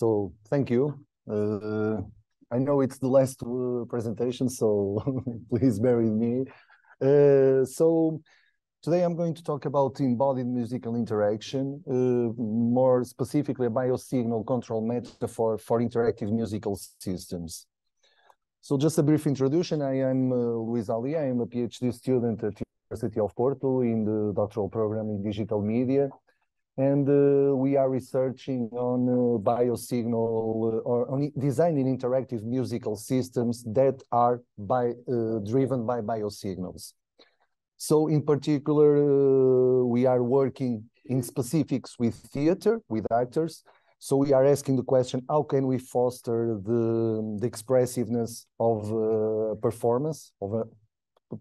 So thank you. Uh, I know it's the last uh, presentation, so please bear with me. Uh, so today I'm going to talk about embodied musical interaction, uh, more specifically a biosignal control metaphor for interactive musical systems. So just a brief introduction. I am uh, Luís Aly. I am a PhD student at University of Porto in the doctoral program in digital media and uh, we are researching on uh, biosignal uh, or on designing interactive musical systems that are by uh, driven by biosignals. So in particular, uh, we are working in specifics with theater, with actors. So we are asking the question, how can we foster the, the expressiveness of uh, performance, of a,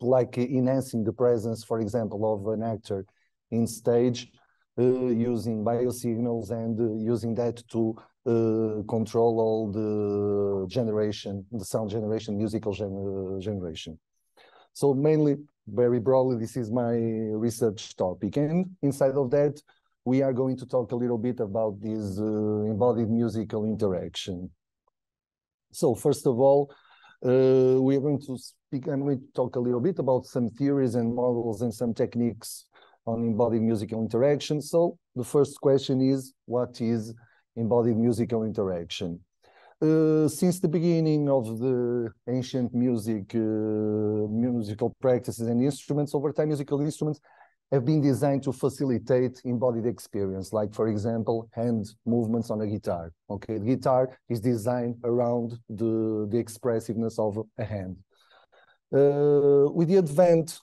like enhancing the presence, for example, of an actor in stage using biosignals and uh, using that to uh, control all the generation, the sound generation, musical gen generation. So mainly, very broadly, this is my research topic. And inside of that, we are going to talk a little bit about this uh, embodied musical interaction. So first of all, uh, we are going to speak and we talk a little bit about some theories and models and some techniques on embodied musical interaction. So the first question is, what is embodied musical interaction? Uh, since the beginning of the ancient music, uh, musical practices and instruments, over time musical instruments have been designed to facilitate embodied experience, like for example, hand movements on a guitar. Okay, the guitar is designed around the, the expressiveness of a hand. Uh, with the advent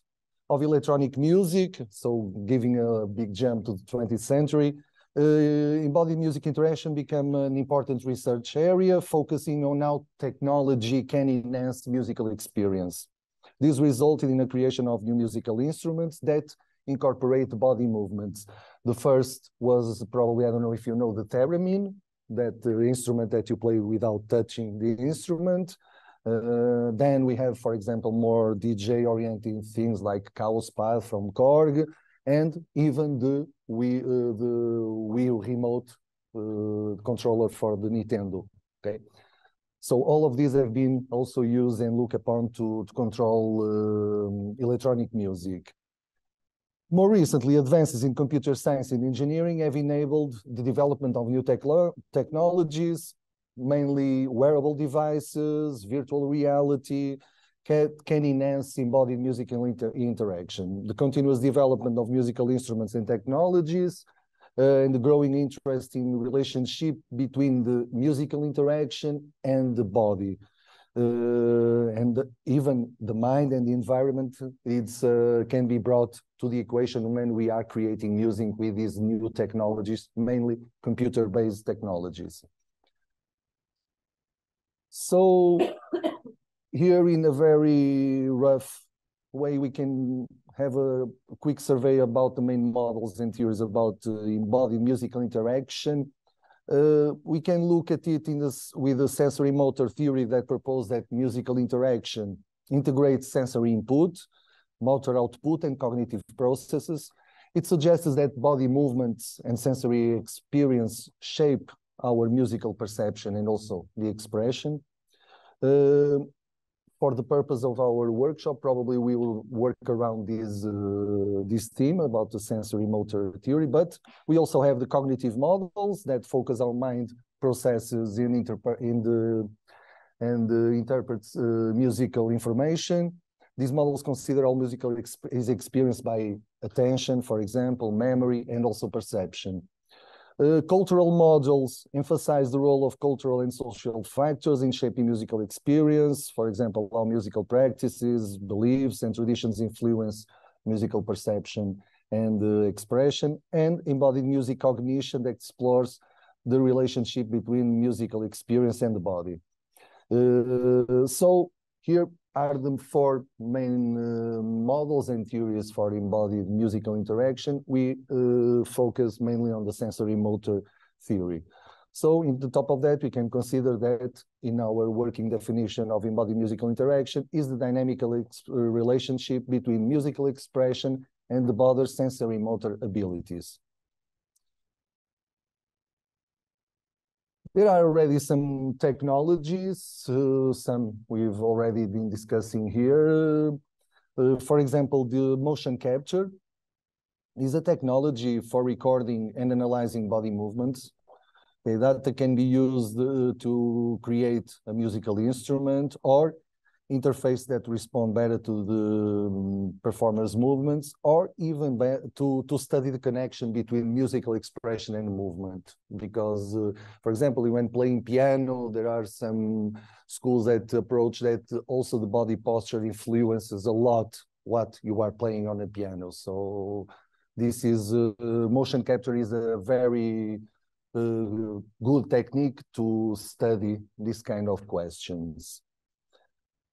of electronic music, so giving a big jump to the 20th century. Uh, embodied music interaction became an important research area, focusing on how technology can enhance musical experience. This resulted in the creation of new musical instruments that incorporate body movements. The first was probably, I don't know if you know the theremin, that instrument that you play without touching the instrument. Uh, then we have, for example, more DJ-oriented things like Kaoss Pad from Korg, and even the Wii, uh, the Wii remote uh, controller for the Nintendo. Okay, so all of these have been also used and looked upon to, to control um, electronic music. More recently, advances in computer science and engineering have enabled the development of new technologies, mainly wearable devices, virtual reality, can, can enhance embodied musical inter interaction. The continuous development of musical instruments and technologies, uh, and the growing interest in relationship between the musical interaction and the body. Uh, and even the mind and the environment it's uh, can be brought to the equation when we are creating music with these new technologies mainly computer based technologies so here in a very rough way, we can have a, quick survey about the main models and theories about uh, embodied musical interaction. Uh, we can look at it in this with the sensory motor theory that proposed that musical interaction integrates sensory input, motor output, and cognitive processes. It suggests that body movements and sensory experience shape our musical perception and also the expression. Uh, for the purpose of our workshop, probably we will work around this uh, this theme about the sensory motor theory, but we also have the cognitive models that focus on mind processes in, in the and uh, interprets uh, musical information. These models consider all musical exp is experienced by attention, for example, memory, and also perception. Uh, cultural models emphasize the role of cultural and social factors in shaping musical experience. For example, how musical practices, beliefs, and traditions influence musical perception and uh, expression, and embodied music cognition that explores the relationship between musical experience and the body. Uh, so here are the four main uh, models and theories for embodied musical interaction. We uh, focus mainly on the sensory motor theory. So in the top of that, we can consider that in our working definition of embodied musical interaction is the dynamical relationship between musical expression and the body's sensory motor abilities. There are already some technologies, uh, some we've already been discussing here. Uh, for example, the motion capture is a technology for recording and analyzing body movements. Okay, that can be used uh, to create a musical instrument or interface that respond better to the um, performer's movements or even to, to study the connection between musical expression and movement. Because, uh, for example, when playing piano, there are some schools that approach that also the body posture influences a lot what you are playing on a piano. So this is, uh, motion capture is a very uh, good technique to study this kind of questions.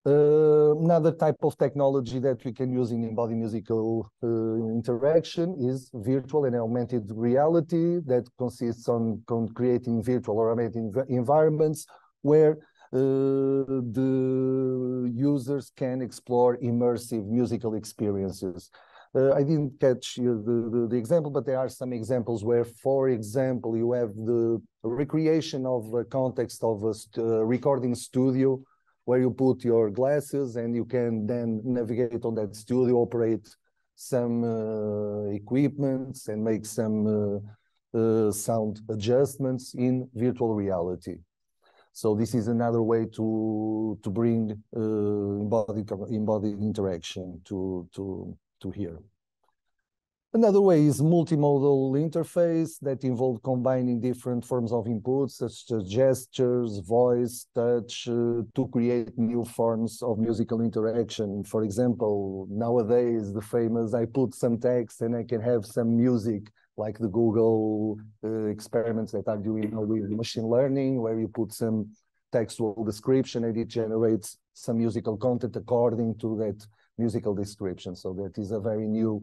Uh, another type of technology that we can use in embodied musical uh, interaction is virtual and augmented reality that consists on, creating virtual or augmented environments where uh, the users can explore immersive musical experiences. Uh, I didn't catch the, the, the, example, but there are some examples where, for example, you have the recreation of a context of a st uh, recording studio where you put your glasses and you can then navigate on that studio, operate some uh, equipments and make some uh, uh, sound adjustments in virtual reality. So this is another way to to bring uh, embodied embodied interaction to to to here. Another way is multimodal interface that involve combining different forms of inputs such as gestures, voice, touch, uh, to create new forms of musical interaction. For example, nowadays the famous I put some text and I can have some music like the Google uh, experiments that are doing with machine learning where you put some textual description and it generates some musical content according to that musical description. So that is a very new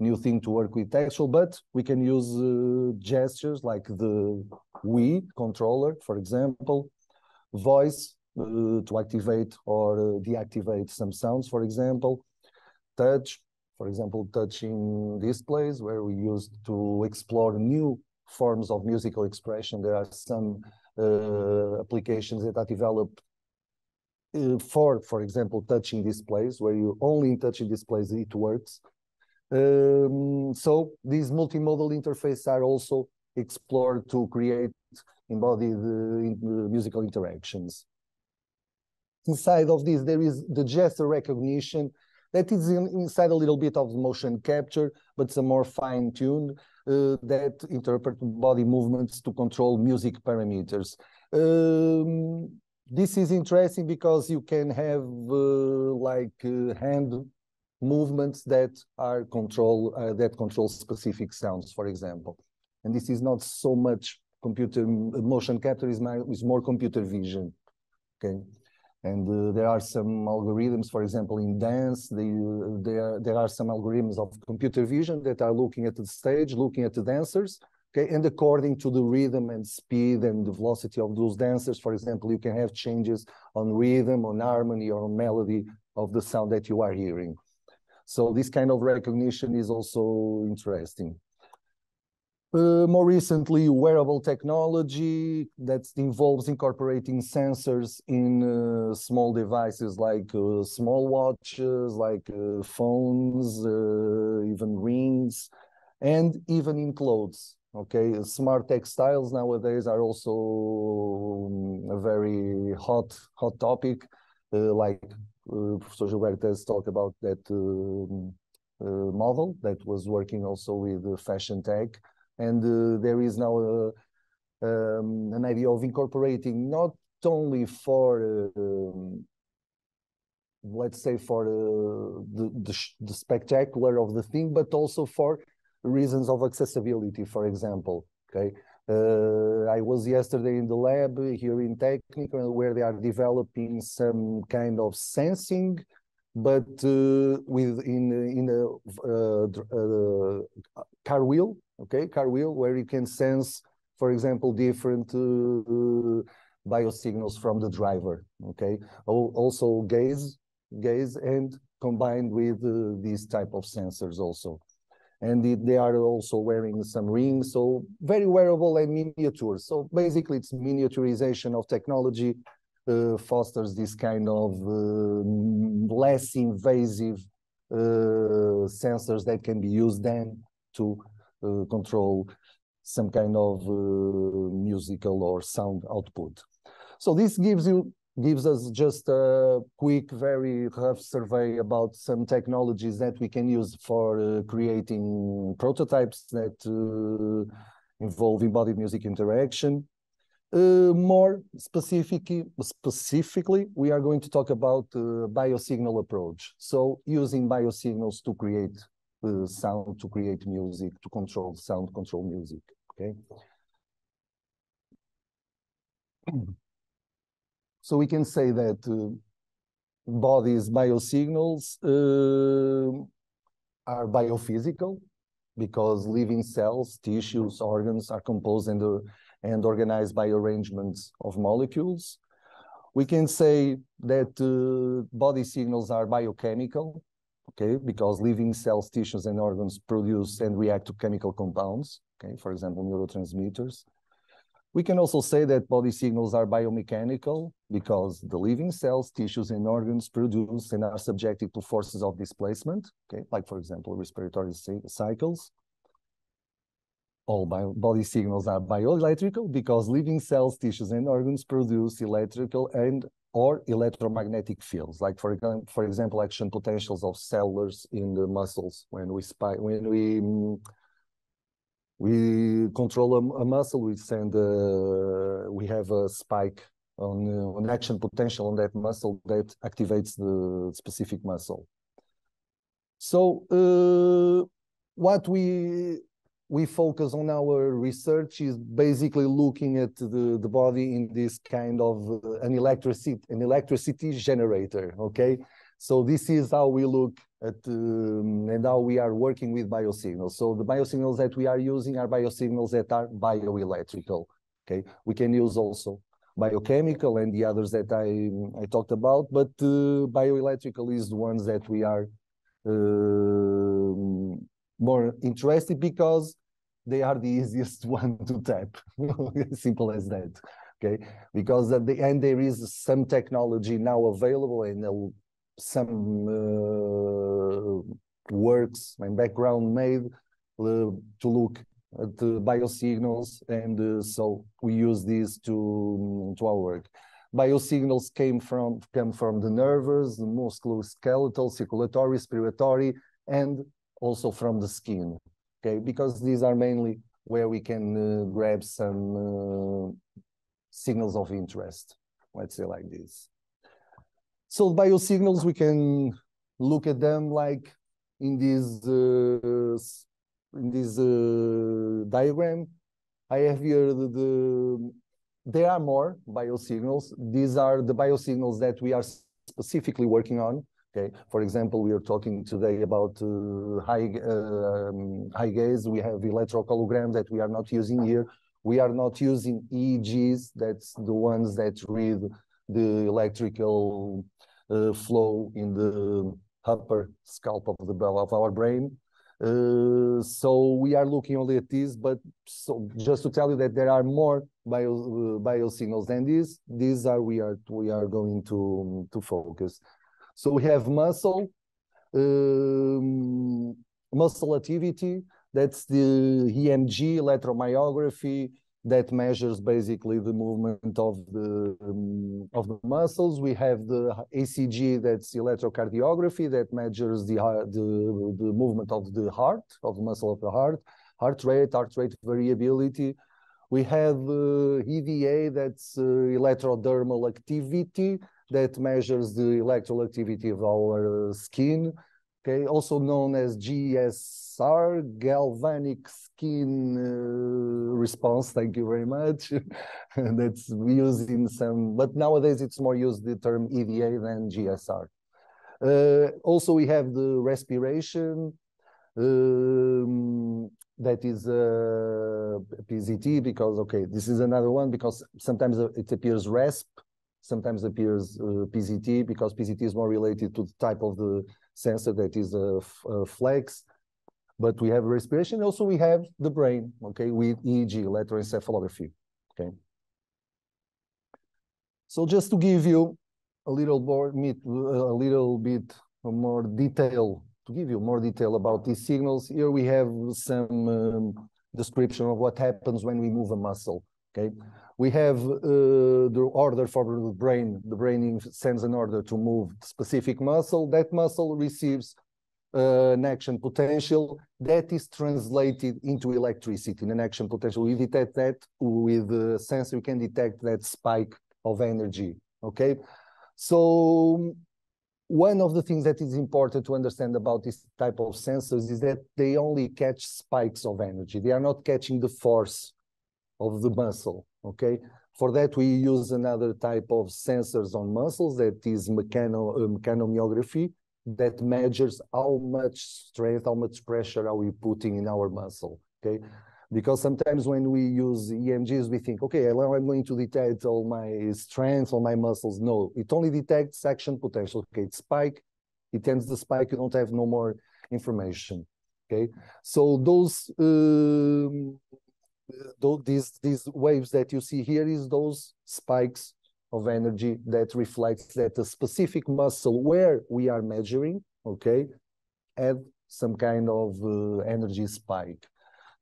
new thing to work with textual, but we can use uh, gestures like the Wii controller, for example, voice uh, to activate or uh, deactivate some sounds, for example, touch, for example, touching displays where we use to explore new forms of musical expression. There are some uh, applications that are developed uh, for, for example, touching displays where you only in touching displays it works um, so these multimodal interfaces are also explored to create embodied uh, musical interactions. Inside of this, there is the gesture recognition that is in, inside a little bit of motion capture, but it's a more fine-tuned uh, that interpret body movements to control music parameters. Um, this is interesting because you can have uh, like uh, hand movements that are control uh, that control specific sounds, for example. And this is not so much computer motion capture is, more computer vision. Okay. And uh, there are some algorithms, for example, in dance, they, uh, there, there are some algorithms of computer vision that are looking at the stage, looking at the dancers, okay, and according to the rhythm and speed and the velocity of those dancers, for example, you can have changes on rhythm, on harmony, or on melody of the sound that you are hearing. So this kind of recognition is also interesting. Uh, more recently, wearable technology that involves incorporating sensors in uh, small devices like uh, small watches, like uh, phones, uh, even rings, and even in clothes. Okay, smart textiles nowadays are also um, a very hot hot topic, uh, like Professor Gilberto has talked about that um, uh, model that was working also with fashion tech. And uh, there is now a, um, an idea of incorporating not only for um, let's say for uh, the, the, the spectacular of the thing, but also for reasons of accessibility, for example. Okay, uh, I was yesterday in the lab here in Técnico where they are developing some kind of sensing, but uh, with in in a uh, uh car wheel, okay, car wheel where you can sense, for example, different uh, biosignals from the driver, okay. Also gaze, gaze, and combined with uh, these type of sensors also. And they are also wearing some rings. So very wearable and miniature. So basically, it's miniaturization of technology uh, fosters this kind of uh, less invasive uh, sensors that can be used then to uh, control some kind of uh, musical or sound output. So this gives you gives us just a quick, very rough survey about some technologies that we can use for uh, creating prototypes that uh, involve embodied music interaction. Uh, more specifically, specifically, we are going to talk about uh, biosignal approach. So using biosignals to create uh, sound, to create music, to control sound, control music, okay? So we can say that uh, bodies biosignals uh, are biophysical because living cells, tissues, organs are composed and, uh, and organized by arrangements of molecules. We can say that uh, body signals are biochemical, okay, because living cells, tissues, and organs produce and react to chemical compounds, okay, for example, neurotransmitters. We can also say that body signals are biomechanical because the living cells, tissues, and organs produce and are subjected to forces of displacement, okay, like for example, respiratory cycles. All bio body signals are bioelectrical because living cells, tissues, and organs produce electrical and or electromagnetic fields, like for, for example, action potentials of cellulars in the muscles when we spy, when we mm, we control a, a muscle, we send, uh, we have a spike on, uh, on action potential on that muscle that activates the specific muscle. So uh, what we we focus on our research is basically looking at the, the body in this kind of uh, an electricity an electricity generator. Okay, so this is how we look at um, and now we are working with biosignals. So the biosignals that we are using are biosignals that are bioelectrical. Okay, we can use also biochemical and the others that I I talked about, but uh, bioelectrical is the ones that we are uh, more interested because they are the easiest one to tap. Simple as that. Okay, because at the end there is some technology now available and some uh, works and background made uh, to look at the biosignals, and uh, so we use these to to our work. Biosignals came from come from the nerves, the musculoskeletal, circulatory, respiratory, and also from the skin. Okay, because these are mainly where we can uh, grab some uh, signals of interest. Let's say like this. So biosignals, we can look at them like in this uh, in this uh, diagram. I have here the, the, there are more biosignals. These are the biosignals that we are specifically working on. Okay, for example, we are talking today about uh, high um, high gaze. We have electrocardiogram that we are not using here. We are not using EEGs. That's the ones that read the electrical uh, flow in the upper scalp of the of our brain. Uh, so we are looking only at this, but so just to tell you that there are more bio uh, biosignals than these. These are we are we are going to to focus. So we have muscle, um, muscle activity. That's the EMG, electromyography, that measures basically the movement of the um, of the muscles. We have the ECG, that's electrocardiography, that measures the, the the movement of the heart, of the muscle of the heart, heart rate, heart rate variability. We have uh, EDA, that's uh, electrodermal activity, that measures the electrical activity of our skin okay, also known as GSR, galvanic skin uh, response. Thank you very much. That's used in some, but nowadays it's more used the term EDA than GSR. Uh, also, we have the respiration. Um, that is uh, PZT because okay, this is another one because sometimes it appears RESP, sometimes appears uh, PZT because PZT is more related to the type of the sensor that is a, a flex. But we have respiration. Also, we have the brain, okay, with EEG, electroencephalography, okay. So just to give you a little more, a little bit more detail, to give you more detail about these signals, here we have some um, description of what happens when we move a muscle, okay. We have uh, the order for the brain. The brain sends an order to move specific muscle. That muscle receives uh, an action potential that is translated into electricity in an action potential. We detect that with the sensor, we can detect that spike of energy, okay? So one of the things that is important to understand about this type of sensors is that they only catch spikes of energy. They are not catching the force of the muscle, okay? For that, we use another type of sensors on muscles that is mechano, uh, mechanomyography that measures how much strength, how much pressure are we putting in our muscle, okay? Because sometimes when we use EMGs, we think, okay, well, I'm going to detect all my strength, all my muscles. No, it only detects action potential. Okay, it spike, it ends the spike, you don't have no more information. Okay, so those um, these these waves that you see here is those spikes of energy that reflects that a specific muscle where we are measuring, okay, had some kind of uh, energy spike.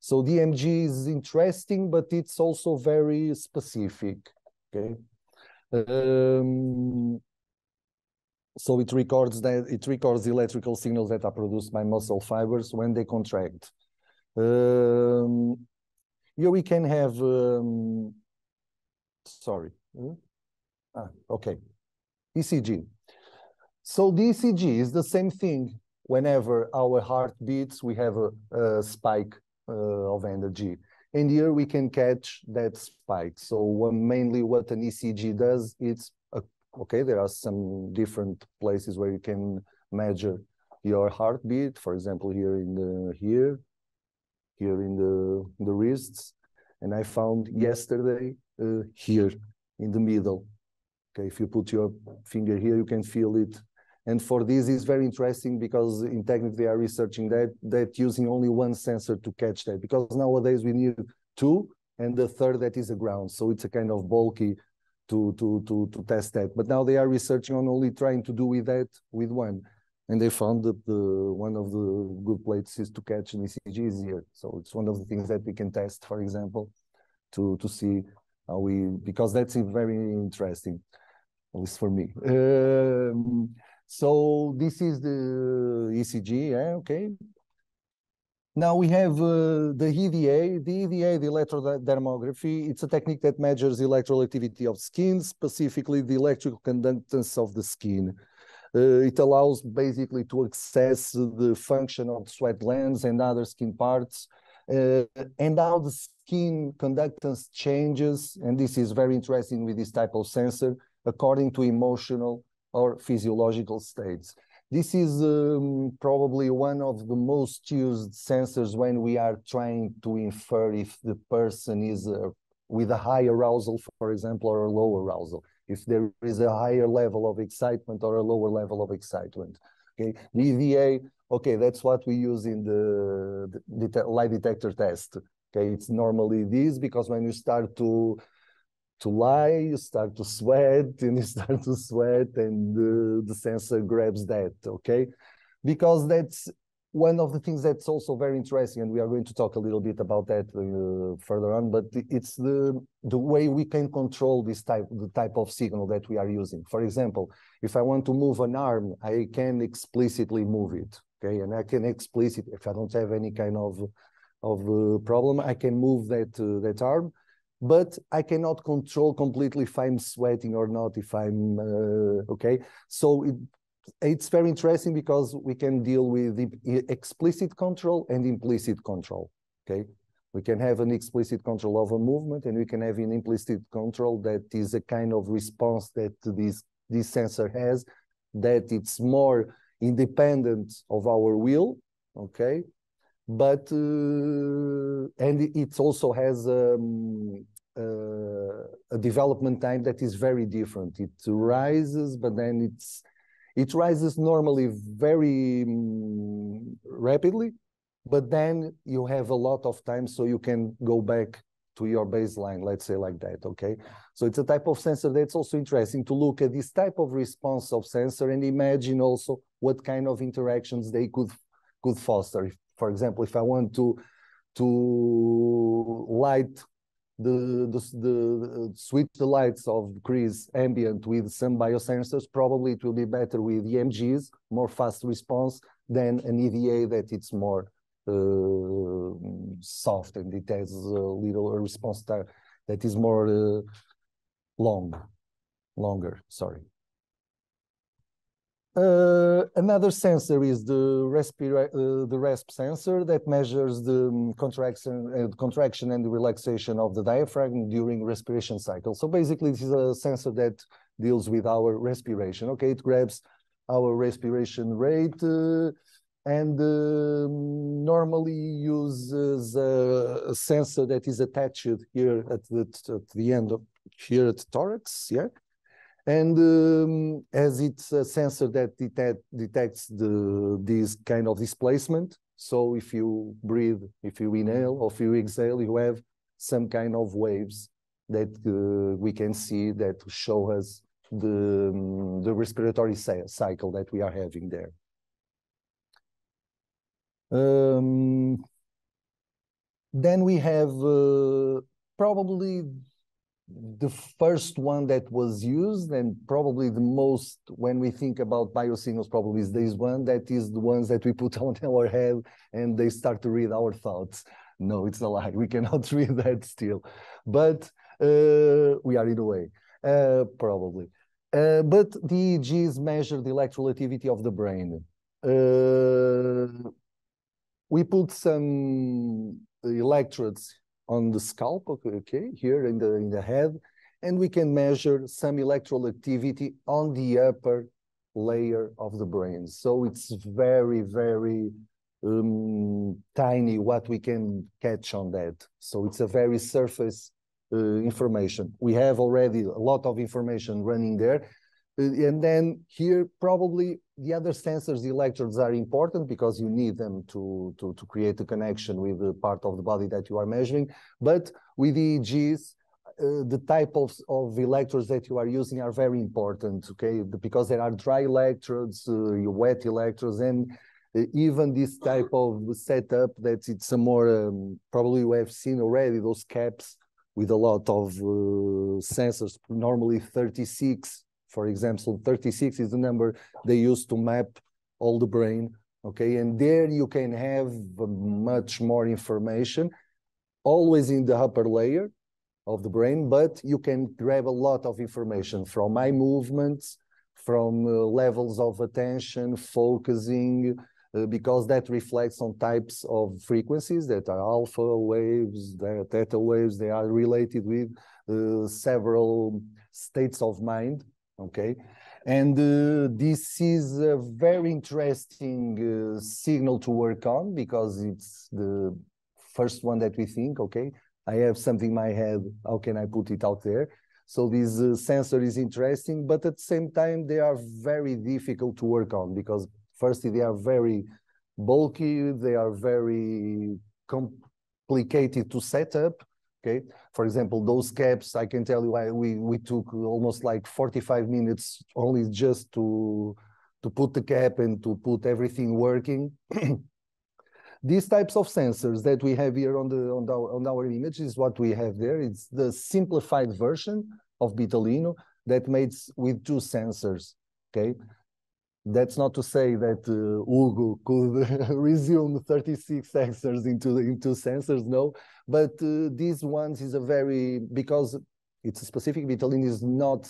So EMG is interesting, but it's also very specific, okay? Um, so it records that it records electrical signals that are produced by muscle fibers when they contract. Um, here we can have, um, sorry, hmm? Ah, okay, ECG. So the ECG is the same thing. Whenever our heart beats, we have a, a spike uh, of energy. And here we can catch that spike. So mainly what an ECG does, it's, a, okay, there are some different places where you can measure your heartbeat, for example, here in the, here, here in the, the wrists. And I found yesterday uh, here in the middle. Okay, if you put your finger here, you can feel it. And for this is very interesting because in Técnico they are researching that, that using only one sensor to catch that. Because nowadays we need two and the third that is a ground. So it's a kind of bulky to, to, to, to test that. But now they are researching on only trying to do with that with one and they found that the one of the good places to catch an ECG is here. So it's one of the things that we can test, for example, to to see how we because that's very interesting, at least for me. Um, so this is the ECG, yeah, okay. Now we have uh, the EDA. The EDA, the electrodermography, it's a technique that measures electrical activity of skin, specifically the electrical conductance of the skin. Uh, it allows basically to access the function of sweat glands and other skin parts uh, and how the skin conductance changes. And this is very interesting with this type of sensor according to emotional or physiological states. This is um, probably one of the most used sensors when we are trying to infer if the person is uh, with a high arousal, for example, or a low arousal if there is a higher level of excitement or a lower level of excitement. Okay, the EDA, okay, that's what we use in the, the, the lie detector test. Okay, it's normally this because when you start to to lie, you start to sweat, and you start to sweat, and the, the sensor grabs that. Okay, because that's one of the things that's also very interesting, and we are going to talk a little bit about that uh, further on, but it's the the way we can control this type the type of signal that we are using. For example, if I want to move an arm, I can explicitly move it, okay, and I can explicit if I don't have any kind of of uh, problem, I can move that uh, that arm, but I cannot control completely if I'm sweating or not, if I'm uh, okay. So it it's very interesting because we can deal with the explicit control and implicit control. Okay, we can have an explicit control of a movement, and we can have an implicit control that is a kind of response that this this sensor has, that it's more independent of our will. Okay, but uh, and it also has um, uh, a development time that is very different. It rises, but then it's it rises normally very um, rapidly, but then you have a lot of time so you can go back to your baseline, let's say like that, okay? So it's a type of sensor that's also interesting to look at this type of response of sensor and imagine also what kind of interactions they could could foster. If, for example, if I want to to light the, the, the switch the lights of Chris ambient with some biosensors, probably it will be better with EMGs, more fast response than an EDA that it's more uh, soft and it has a little response time that is more uh, long, longer, sorry. Uh, another sensor is the, uh, the RESP sensor that measures the um, contraction, uh, contraction and the relaxation of the diaphragm during respiration cycle. So basically, this is a sensor that deals with our respiration. Okay, it grabs our respiration rate, uh, and um, normally uses a, sensor that is attached here at the, at the end of here at thorax, yeah? And um, as it's a sensor that detect, detects the this kind of displacement, so if you breathe, if you inhale or if you exhale, you have some kind of waves that uh, we can see that show us the, um, the respiratory cycle that we are having there. Um, then we have uh, probably the first one that was used and probably the most when we think about biosignals probably is this one. That is the ones that we put on our head and they start to read our thoughts. No it's a lie. We cannot read that still. But uh, we are in a way uh, probably. Uh, but the EEGs measure the electrical activity of the brain. Uh, we put some electrodes on the scalp, okay, here in the in the head, and we can measure some electrical activity on the upper layer of the brain. So it's very, very um, tiny what we can catch on that. So it's a very surface uh, information. We have already a lot of information running there, and then here, probably the other sensors, the electrodes are important because you need them to, to, to create a connection with the part of the body that you are measuring. But with EEGs, uh, the type of, of electrodes that you are using are very important, okay? Because there are dry electrodes, uh, wet electrodes, and uh, even this type of setup that it's a more, um, probably you have seen already, those caps with a lot of uh, sensors, normally 36 for example, 36 is the number they use to map all the brain. Okay, and there you can have much more information, always in the upper layer of the brain, but you can grab a lot of information from eye movements, from uh, levels of attention, focusing, uh, because that reflects on types of frequencies that are alpha waves, theta waves, they are related with uh, several states of mind okay? And uh, this is a very interesting uh, signal to work on because it's the first one that we think, okay, I have something in my head, how can I put it out there? So this uh, sensor is interesting, but at the same time, they are very difficult to work on because firstly, they are very bulky, they are very complicated to set up, Okay, for example, those caps, I can tell you why we we took almost like 45 minutes only just to to put the cap and to put everything working. These types of sensors that we have here on the on our on our image is what we have there. It's the simplified version of BITalino that made with two sensors. Okay, that's not to say that uh, Hugo could resume 36 sensors into into sensors, no. But uh, these ones is a very because it's a specific BITalino is not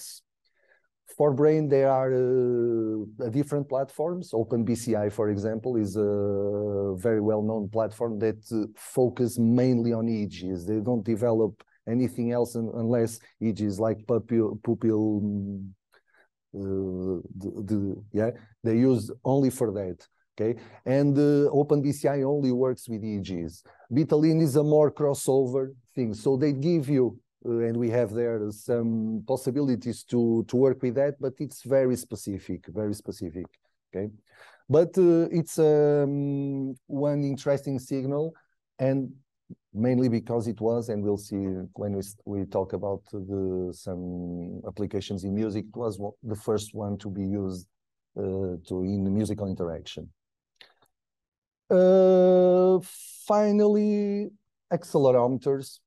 for brain. There are uh, different platforms. OpenBCI, for example, is a very well-known platform that uh, focus mainly on EEGs. They don't develop anything else unless EEGs like pupil, pupil uh, the, the, yeah they use only for that okay and uh, OpenBCI only works with EEGs. BITalino is a more crossover thing so they give you uh, and we have there some possibilities to to work with that but it's very specific very specific okay But uh, it's um, one interesting signal, and mainly because it was, and we'll see when we we talk about the some applications in music, it was the first one to be used uh, to in musical interaction. Uh, finally, accelerometers.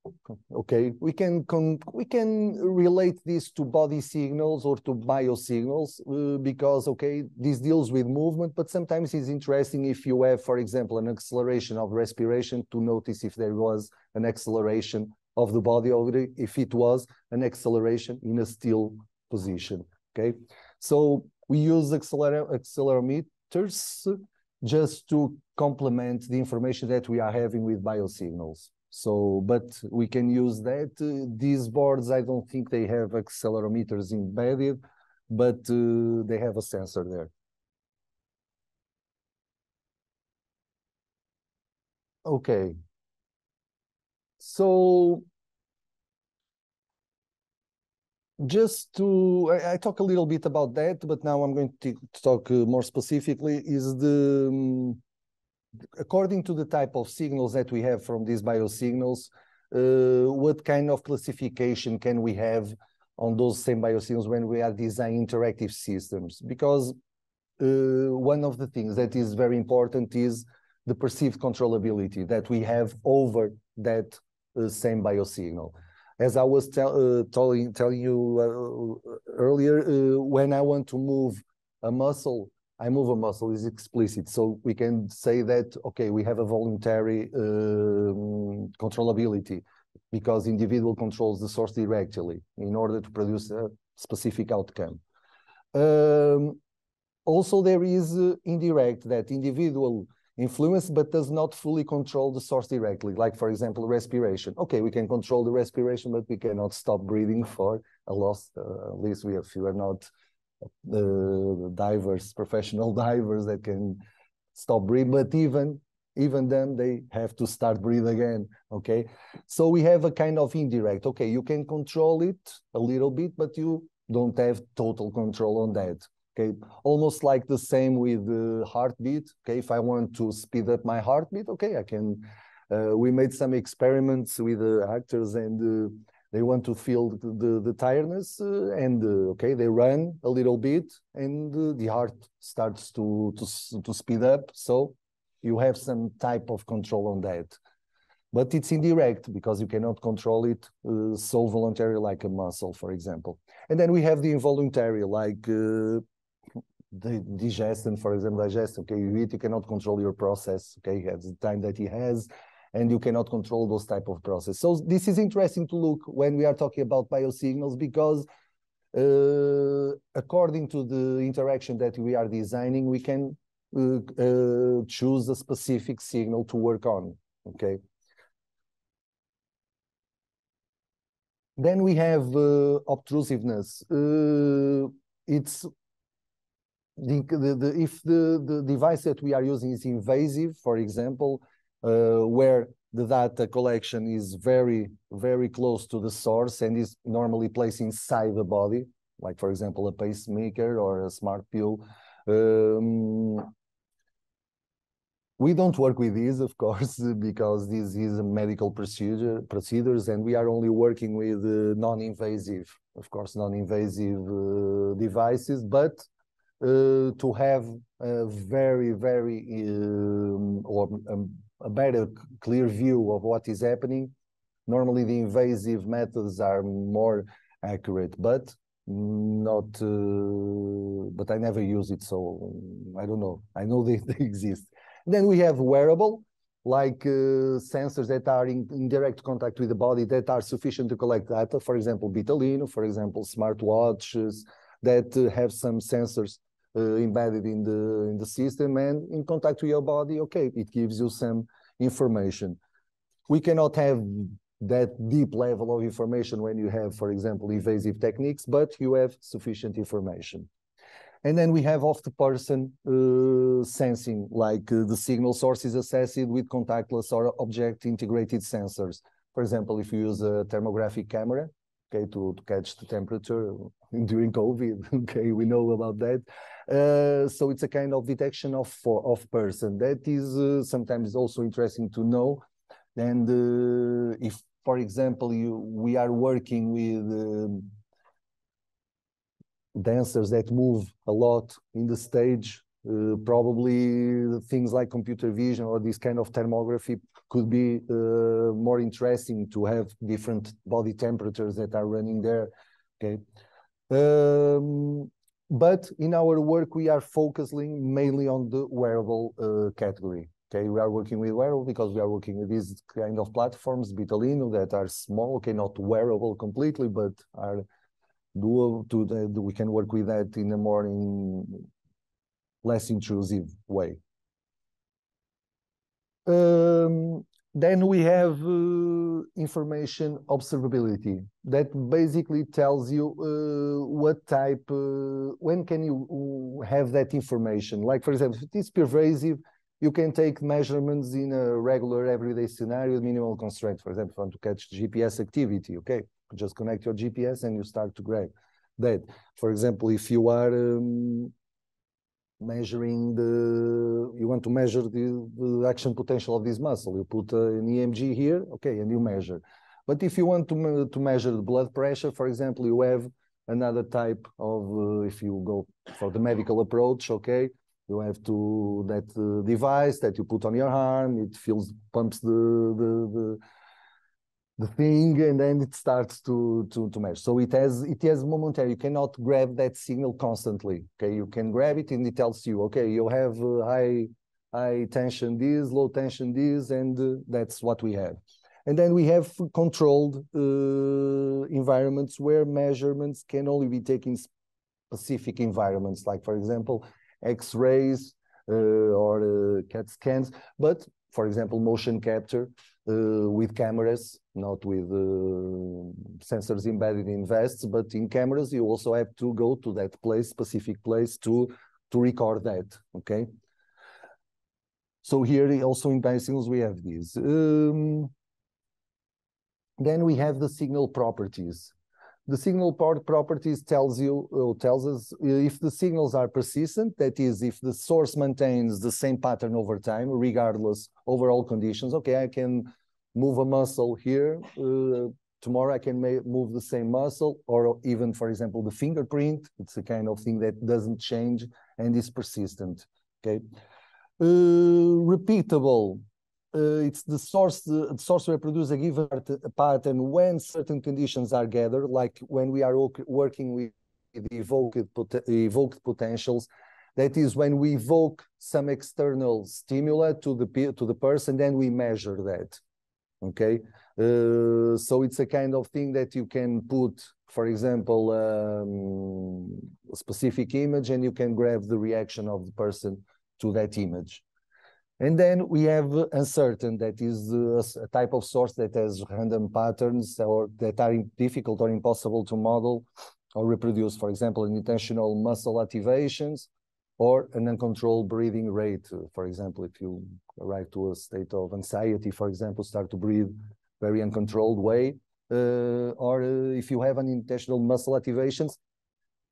Okay, we can we can relate this to body signals or to biosignals uh, because okay, this deals with movement, but sometimes it's interesting if you have, for example, an acceleration of respiration to notice if there was an acceleration of the body or if it was an acceleration in a still position. Okay, so we use acceler accelerometers just to complement the information that we are having with biosignals. So, but we can use that. Uh, these boards, I don't think they have accelerometers embedded, but uh, they have a sensor there. Okay. So just to I, I, talk a little bit about that but now i'm going to, to talk uh, more specifically is the um, according to the type of signals that we have from these biosignals uh, what kind of classification can we have on those same biosignals when we are designing interactive systems? Because uh, one of the things that is very important is the perceived controllability that we have over that uh, same biosignal. As I was tell, uh, telling, telling you uh, earlier, uh, when I want to move a muscle, I move a muscle is explicit. So we can say that, okay, we have a voluntary um, controllability because individual controls the source directly in order to produce a specific outcome. Um, also, there is uh, indirect that individual influence, but does not fully control the source directly. Like, for example, respiration. Okay, we can control the respiration, but we cannot stop breathing for a loss. Uh, at least we, if you are not uh, divers, professional divers that can stop breathing, but even even then they have to start breathe again okay? So we have a kind of indirect okay you can control it a little bit but you don't have total control on that okay? Almost like the same with the heartbeat okay? If i want to speed up my heartbeat okay i can uh, we made some experiments with the actors and uh, they want to feel the, the, the tiredness uh, and uh, okay they run a little bit and uh, the heart starts to, to to speed up so you have some type of control on that but it's indirect because you cannot control it uh, so voluntary like a muscle for example and then we have the involuntary like the digestion, for example, digestion. Okay, you eat, you cannot control your process. Okay, at the time that he has, and you cannot control those type of process. So this is interesting to look when we are talking about biosignals because uh, according to the interaction that we are designing, we can uh, uh, choose a specific signal to work on. Okay. Then we have uh, obtrusiveness. Uh, it's the, the, the, if the, the device that we are using is invasive, for example, where the data collection is very, very close to the source and is normally placed inside the body, like, for example, a pacemaker or a smart pill. Um, we don't work with these, of course, because this is a medical procedure procedures, and we are only working with uh, non-invasive, of course, non-invasive uh, devices. But uh, to have a very, very um, or um, a better clear view of what is happening. Normally, the invasive methods are more accurate, but not. Uh, but I never use it, so I don't know. I know they, they exist. Then we have wearable, like uh, sensors that are in, in, direct contact with the body that are sufficient to collect data. For example, BITalino, for example, smartwatches that uh, have some sensors embedded in the in the system and in contact with your body okay it gives you some information. We cannot have that deep level of information when you have for example invasive techniques but you have sufficient information. And then we have off the person uh, sensing like uh, the signal source is assessed with contactless or object integrated sensors. For example if you use a thermographic camera okay, to, to catch the temperature during COVID. okay, we know about that. Uh, so it's a kind of detection of for, of person that is uh, sometimes also interesting to know. And uh, if, for example, you we are working with um, dancers that move a lot in the stage, uh, probably things like computer vision or this kind of thermography could be uh, more interesting to have different body temperatures that are running there. Okay. Um, but in our work, we are focusing mainly on the wearable uh, category. Okay, we are working with wearable because we are working with these kind of platforms, BITalino, that are small, okay, not wearable completely, but are doable to the, we can work with that in a more in, less intrusive way. Um, then we have uh, information observability that basically tells you uh, what type, uh, when can you have that information. Like for example, if it is pervasive, you can take measurements in a regular everyday scenario, minimal constraint. For example, if you want to catch GPS activity, okay, just connect your GPS and you start to grab that. For example, if you are um, measuring the, you want to measure the, the, action potential of this muscle, you put an EMG here, okay, and you measure. But if you want to, to measure the blood pressure, for example, you have another type of, uh, if you go for the medical approach, okay, you have to, that uh, device that you put on your arm, it feels, pumps the, the, the the thing and then it starts to to to measure so it has it has momentary. You cannot grab that signal constantly okay? You can grab it and it tells you okay you have uh, high high tension this low tension this and uh, that's what we have. And then we have controlled uh, environments where measurements can only be taken specific environments like for example x-rays uh, or cat scans. But for example motion capture uh, with cameras, not with uh, sensors embedded in vests, but in cameras, you also have to go to that place, specific place to, to record that, okay? So here also in biosignals, we have these. Um, then we have the signal properties. The signal properties tells you uh, tells us if the signals are persistent, that is, if the source maintains the same pattern over time, regardless overall conditions. Okay, I can move a muscle here. Uh, tomorrow I can move the same muscle, or even, for example, the fingerprint. It's a kind of thing that doesn't change and is persistent. Okay, uh, repeatable uh, it's the source the source reproduce a given pattern when certain conditions are gathered like when we are working with evoked, evoked potentials. That is when we evoke some external stimuli to the to the person then we measure that okay? Uh, so it's a kind of thing that you can put for example um, a specific image and you can grab the reaction of the person to that image and then we have uncertain, that is a type of source that has random patterns or that are difficult or impossible to model or reproduce. For example, an intentional muscle activations or an uncontrolled breathing rate. For example, if you arrive to a state of anxiety, for example, start to breathe very uncontrolled way, uh, or uh, if you have unintentional muscle activations,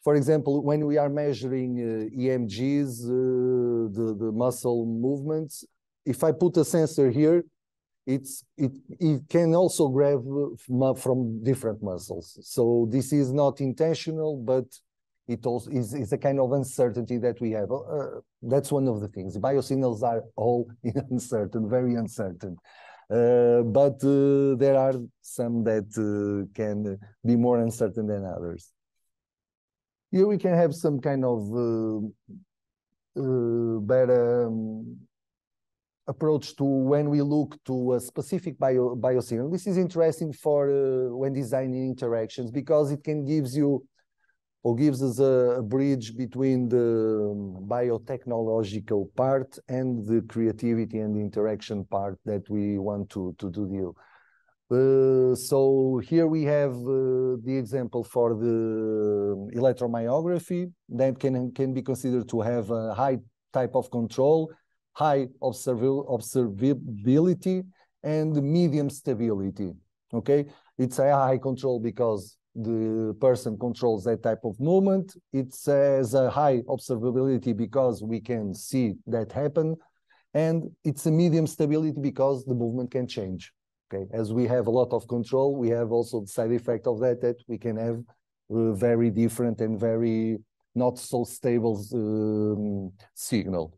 for example, when we are measuring uh, EMGs, uh, the, the muscle movements, if I put a sensor here, it's it it can also grab from different muscles. So this is not intentional, but it also is, is a kind of uncertainty that we have. Uh, that's one of the things. Biosignals are all uncertain, very uncertain. Uh, but uh, there are some that uh, can be more uncertain than others. Here we can have some kind of uh, uh, better um, approach to when we look to a specific bio, biosignal. This is interesting for uh, when designing interactions because it can gives you or gives us a, a bridge between the um, biotechnological part and the creativity and the interaction part that we want to, to, to deal. Uh, so here we have uh, the example for the electromyography that can, can be considered to have a high type of control, high observability, and medium stability. Okay, it's a high control because the person controls that type of movement. It has a high observability because we can see that happen. And it's a medium stability because the movement can change. Okay, as we have a lot of control, we have also the side effect of that, that we can have uh, very different and very not so stable um, signal.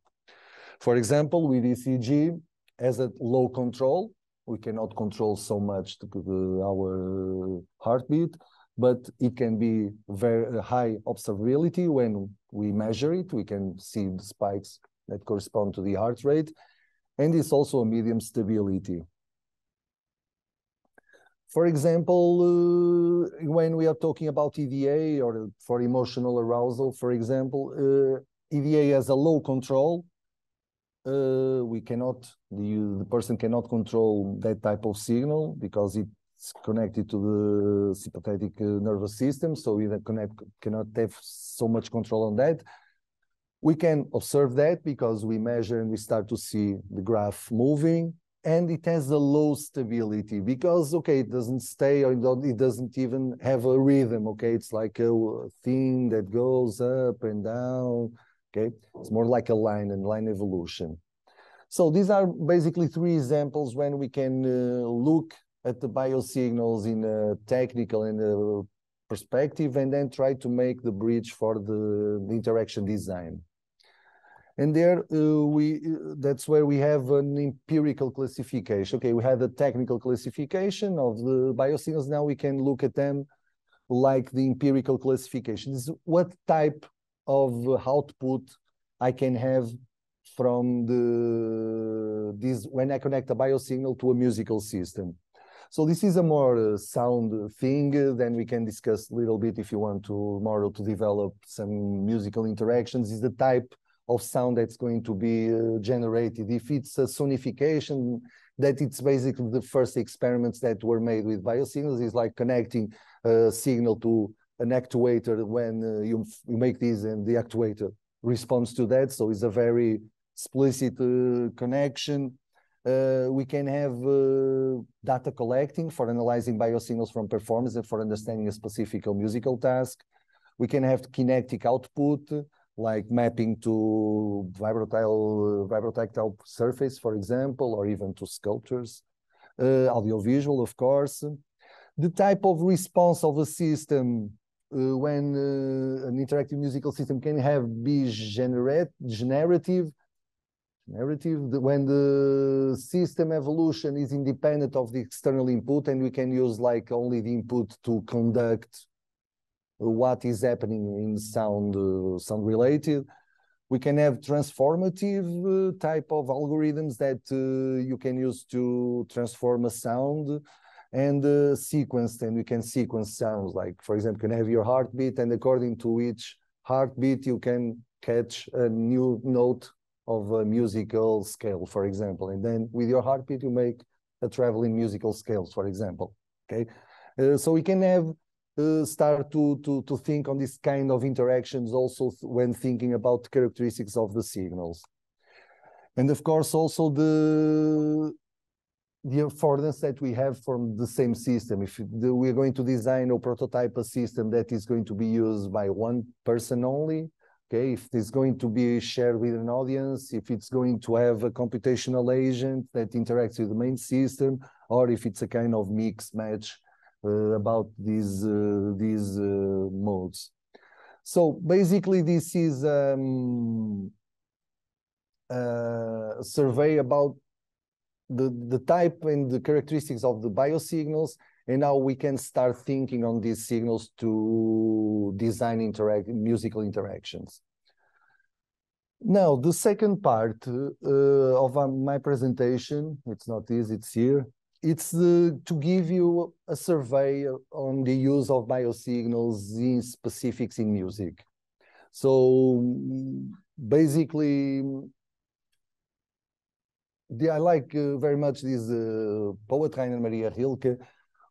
For example, with ECG, as a low control, we cannot control so much the, our heartbeat, but it can be very high observability when we measure it. We can see the spikes that correspond to the heart rate, and it's also a medium stability. For example, uh, when we are talking about EDA or for emotional arousal, for example, uh, EDA has a low control. Uh, we cannot, the, the person cannot control that type of signal because it's connected to the sympathetic uh, nervous system. So we connect, cannot have so much control on that. We can observe that because we measure and we start to see the graph moving and it has a low stability because okay it doesn't stay or it doesn't even have a rhythm okay? It's like a thing that goes up and down okay? It's more like a line and line evolution. So these are basically three examples when we can uh, look at the biosignals in a technical and a perspective and then try to make the bridge for the, the interaction design and there uh, we uh, that's where we have an empirical classification. Okay, we had a technical classification of the biosignals. Now we can look at them like the empirical classifications. What type of output I can have from the this when I connect a biosignal to a musical system. So this is a more uh, sound thing. Uh, then we can discuss a little bit if you want to more to develop some musical interactions. Is the type of sound that's going to be uh, generated. If it's a sonification, that it's basically the first experiments that were made with biosignals is like connecting a signal to an actuator when uh, you, you make this and the actuator responds to that. So it's a very explicit uh, connection. Uh, we can have uh, data collecting for analyzing biosignals from performance and for understanding a specific musical task. We can have kinetic output like mapping to vibrotile, vibrotactile surface, for example, or even to sculptures, uh, audiovisual, of course. The type of response of a system uh, when uh, an interactive musical system can have be generate, generative, generative when the system evolution is independent of the external input and we can use like only the input to conduct what is happening in sound uh, sound related. We can have transformative uh, type of algorithms that uh, you can use to transform a sound and uh, sequence and you can sequence sounds. Like for example you can have your heartbeat and according to each heartbeat you can catch a new note of a musical scale for example. And then with your heartbeat you make a traveling musical scales for example. Okay? Uh, so we can have start to, to, to think on this kind of interactions also when thinking about characteristics of the signals. And of course, also the the affordance that we have from the same system. If we're going to design or prototype a system that is going to be used by one person only, okay, if it's going to be shared with an audience, if it's going to have a computational agent that interacts with the main system, or if it's a kind of mix match about these uh, these uh, modes. So basically, this is um, a survey about the, the type and the characteristics of the biosignals and how we can start thinking on these signals to design interact musical interactions. Now, the second part uh, of um, my presentation, it's not easy, it's here, it's the, to give you a survey on the use of biosignals in specifics in music. So basically, the, I like uh, very much this uh, poet Rainer Maria Rilke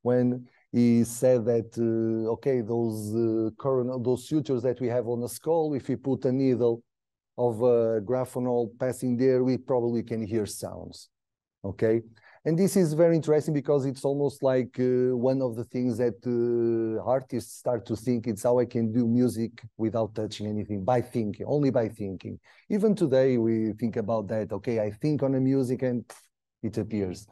when he said that uh, okay those uh, current those sutures that we have on the skull if we put a needle of a graphenol passing there we probably can hear sounds okay and this is very interesting because it's almost like uh, one of the things that uh, artists start to think it's how I can do music without touching anything by thinking, only by thinking. Even today we think about that. Okay, I think on a music and pff, it appears.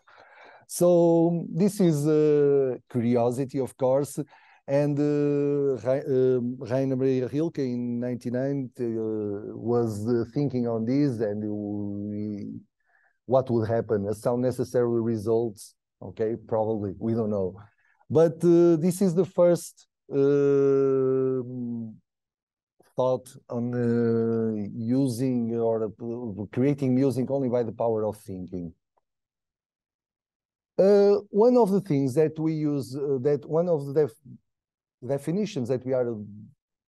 So this is uh, curiosity, of course. And uh, Rainer Maria Rilke in 99 uh, was uh, thinking on this and we what would happen. As sound necessary results okay? Probably we don't know. But uh, this is the first uh, thought on uh, using or uh, creating music only by the power of thinking. Uh, one of the things that we use uh, that one of the def definitions that we are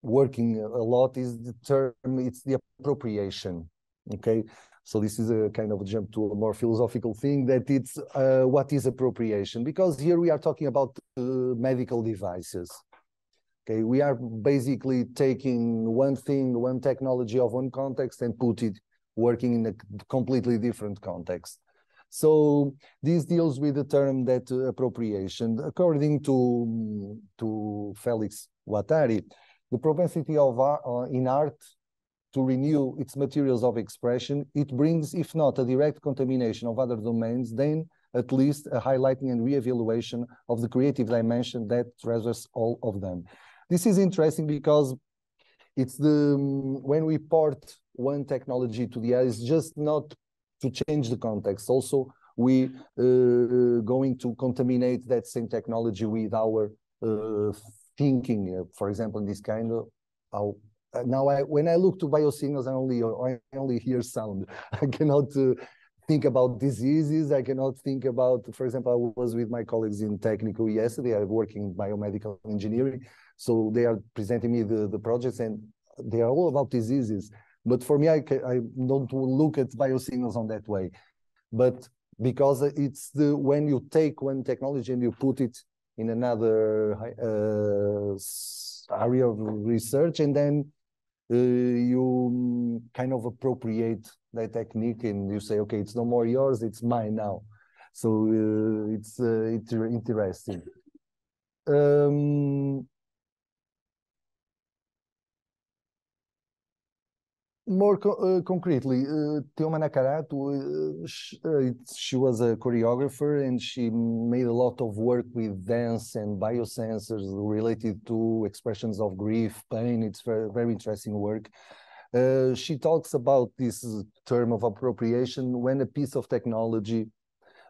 working a lot is the term it's the appropriation okay so this is a kind of jump to a more philosophical thing that it's uh, what is appropriation? Because here we are talking about uh, medical devices. Okay, we are basically taking one thing, one technology of one context and put it working in a completely different context. So this deals with the term that uh, appropriation. According to, to Felix Guattari, the propensity of art, uh, in art to renew its materials of expression, it brings, if not a direct contamination of other domains, then at least a highlighting and re-evaluation of the creative dimension that treasures all of them. This is interesting because it's the when we port one technology to the other, it's just not to change the context. Also, we uh, going to contaminate that same technology with our uh, thinking. Uh, for example, in this kind of how now I, when I look to biosignals, I only I only hear sound. I cannot uh, think about diseases. I cannot think about, for example, I was with my colleagues in Técnico yesterday. I'm working in biomedical engineering, so they are presenting me the the projects, and they are all about diseases. But for me, I I don't look at biosignals on that way, but because it's the when you take one technology and you put it in another uh, area of research, and then uh, you kind of appropriate that technique and you say, okay, it's no more yours, it's mine now. So uh, it's uh, interesting. Um, more co uh, concretely, uh, Teoma Naccarato, uh, she, uh, she, was a choreographer and she made a lot of work with dance and biosensors related to expressions of grief, pain. It's very, very interesting work. She talks about this term of appropriation when a piece of technology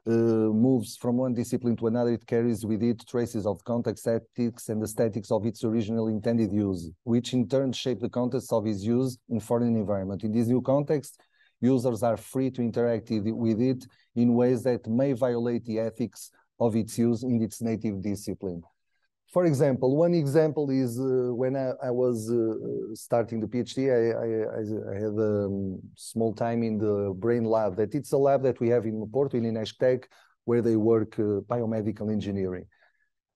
Uh, moves from one discipline to another, it carries with it traces of context ethics and aesthetics of its original intended use, which in turn shape the context of its use in foreign environment. In this new context, users are free to interact with it in ways that may violate the ethics of its use in its native discipline. For example, one example is uh, when I, I was uh, starting the PhD, I, I, I, had a um, small time in the brain lab. That it's a lab that we have in Porto, in INESC TEC, where they work uh, biomedical engineering.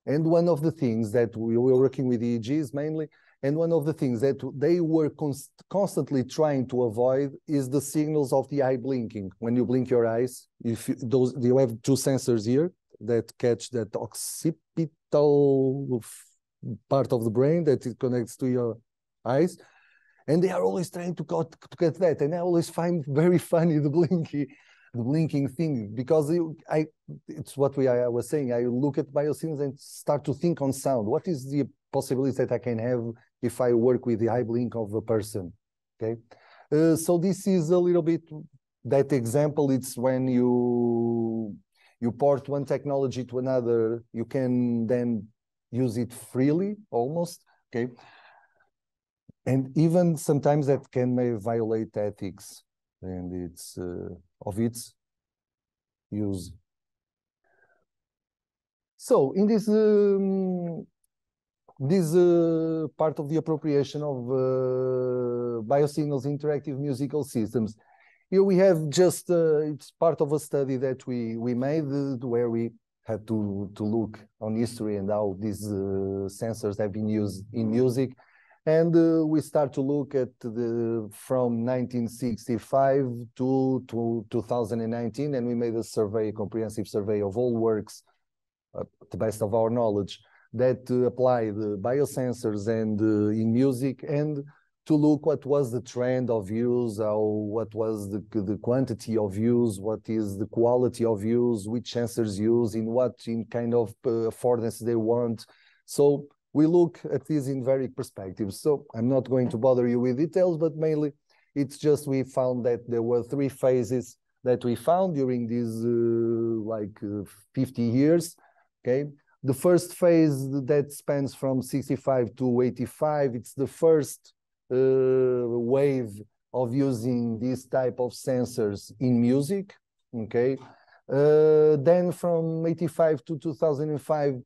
And one of the things that we were working with EEGs mainly, and one of the things that they were const constantly trying to avoid is the signals of the eye blinking. When you blink your eyes, if you, those you have two sensors here that catch that occipital part of the brain that it connects to your eyes. And they are always trying to cut to get that. And I always find very funny the blinky, the blinking thing because you, I it's what we I was saying. I look at biosignals and start to think on sound. What is the possibilities that I can have if I work with the eye blink of a person? Okay. Uh, so this is a little bit that example. It's when you you port one technology to another, you can then use it freely almost, okay? And even sometimes that can may violate ethics and it's uh, of its use. So in this um, this uh, part of the appropriation of uh, biosignals interactive musical systems, here we have just, uh, it's part of a study that we, we made uh, where we had to, to look on history and how these uh, sensors have been used in music. And uh, we start to look at the from 1965 to, to 2019, and we made a survey, a comprehensive survey of all works, uh, the best of our knowledge, that apply the biosensors and uh, in music, and to look what was the trend of use, how, what was the, the quantity of use, what is the quality of use, which sensors use, in what in kind of uh, affordance they want. So we look at this in very perspectives. So I'm not going to bother you with details, but mainly it's just we found that there were three phases that we found during these uh, like uh, 50 years. Okay. The first phase that spans from 65 to 85, it's the first uh, wave of using this type of sensors in music. Okay. Uh, then from 85 to 2005,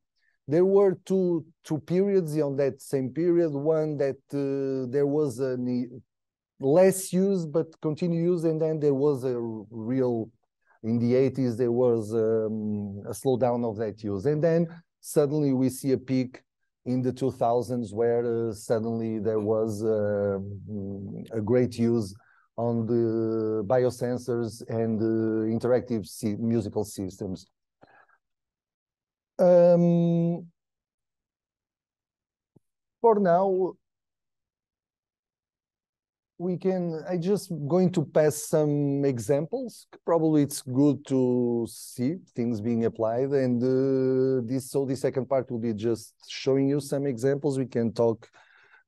there were two two periods on that same period. One that uh, there was a less use but continue use, and then there was a real in the 80s there was um, a slowdown of that use, and then suddenly we see a peak in the 2000s where uh, suddenly there was uh, a great use on the biosensors and uh, interactive musical systems. Um, for now, we can, I just going to pass some examples. Probably it's good to see things being applied. And uh, this, so the second part will be just showing you some examples. We can talk,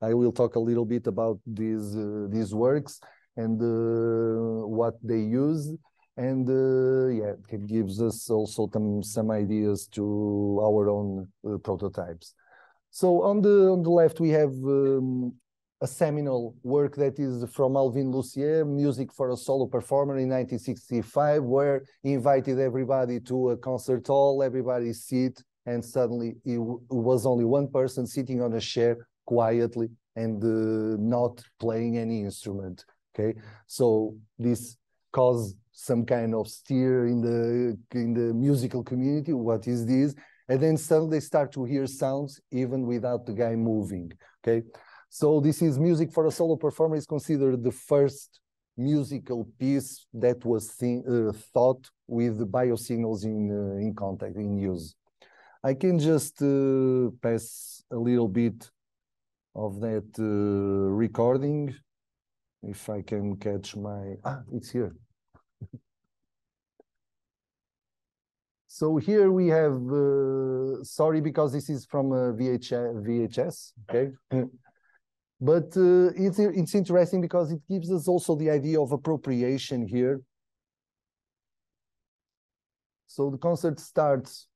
I will talk a little bit about these, uh, these works and uh, what they use and uh, yeah, it gives us also some some ideas to our own uh, prototypes. So on the on the left we have um, a seminal work that is from Alvin Lucier, Music for a Solo Performer in 1965, where he invited everybody to a concert hall, everybody sit, and suddenly it, was only one person sitting on a chair quietly and uh, not playing any instrument. Okay, so this caused some kind of stir in the in the musical community. What is this? And then suddenly start to hear sounds even without the guy moving. Okay, so this is music for a solo performer is considered the first musical piece that was uh, thought with biosignals in uh, in contact in use. I can just uh, pass a little bit of that uh, recording if I can catch my ah it's here so here we have, uh, sorry, because this is from a VHS, VHS okay? but uh, it's, it's interesting because it gives us also the idea of appropriation here. So the concert starts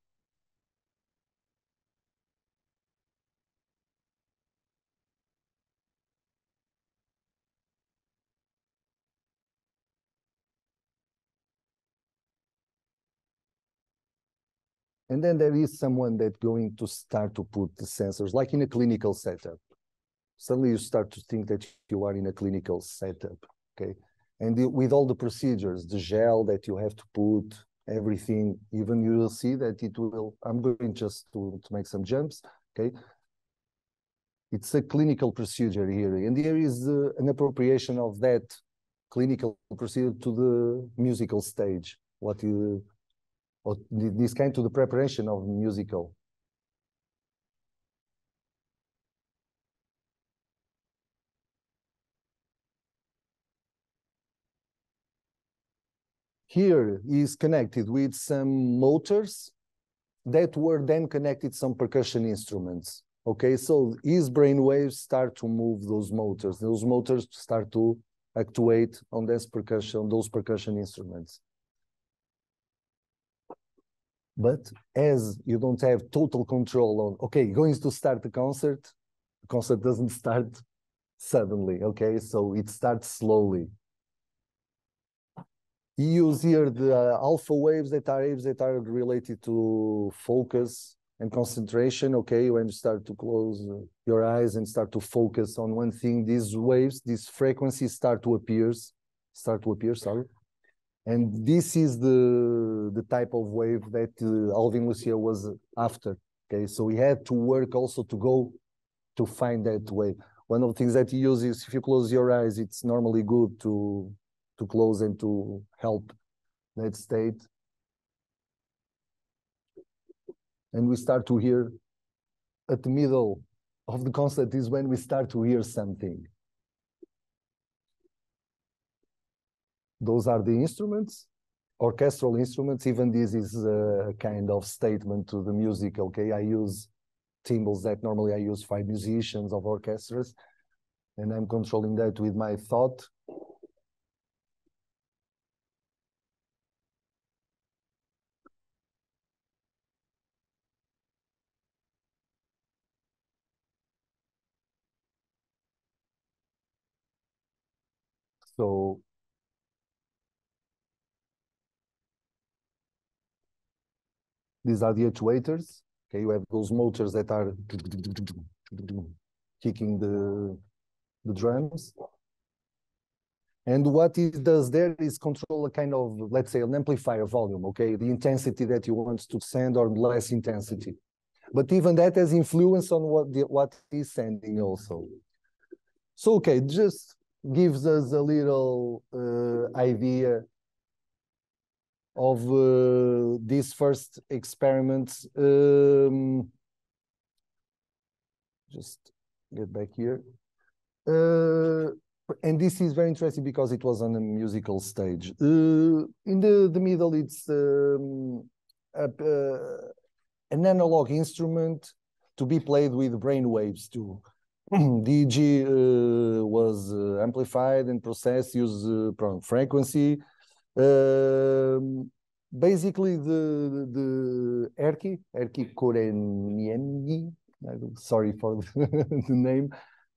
And then there is someone that going to start to put the sensors, like in a clinical setup. Suddenly you start to think that you are in a clinical setup, okay? And the, with all the procedures, the gel that you have to put, everything, even you will see that it will, I'm going just to, to make some jumps, okay? It's a clinical procedure here, and there is uh, an appropriation of that clinical procedure to the musical stage, what you or this kind to the preparation of musical? Here is connected with some motors that were then connected some percussion instruments. Okay, so his brain waves start to move those motors. Those motors start to actuate on this percussion, those percussion instruments. But as you don't have total control on, okay, going to start the concert, the concert doesn't start suddenly, okay? So it starts slowly. Use here the alpha waves that are waves that are related to focus and concentration, okay? When you start to close your eyes and start to focus on one thing, these waves, these frequencies start to appear, start to appear, sorry. And this is the, the type of wave that uh, Alvin Lucier was after. Okay, so we had to work also to go to find that way. one of the things that you use is if you close your eyes, it's normally good to to close and to help that state. And we start to hear at the middle of the concert is when we start to hear something. Those are the instruments, orchestral instruments. Even this is a kind of statement to the music. Okay, I use timbals that normally I use five musicians of orchestras, and I'm controlling that with my thought. So these are the actuators. Okay, you have those motors that are kicking the the drums. And what it does there is control a kind of, let's say, an amplifier volume, okay? The intensity that you want to send or less intensity. But even that has influence on what the, what is sending also. So, okay, just gives us a little uh, idea of uh, these first experiments. Um, just get back here. Uh, and this is very interesting because it was on a musical stage. Uh, in the, the middle, it's um, a, uh, an analog instrument to be played with brain waves too. EEG uh, was uh, amplified and processed, use uh, frequency. Um, basically, the the Erki Erkki Kurenniemi, sorry for the name,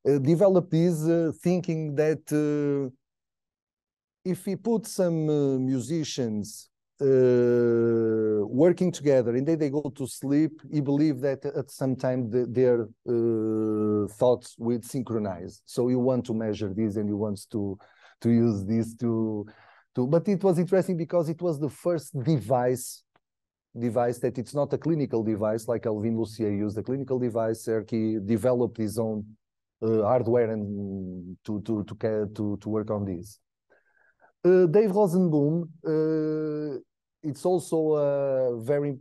uh, developed this uh, thinking that uh, if we put some musicians uh, working together. And then they go to sleep. He believed that at some time the, their uh, thoughts would synchronize. So you want to measure this and you want to to use this to to but it was interesting because it was the first device device that it's not a clinical device like Alvin Lucier used. A clinical device Erkki developed his own uh, hardware and to to to to to work on this. Uh, Dave Rosenboom, uh, it's also a very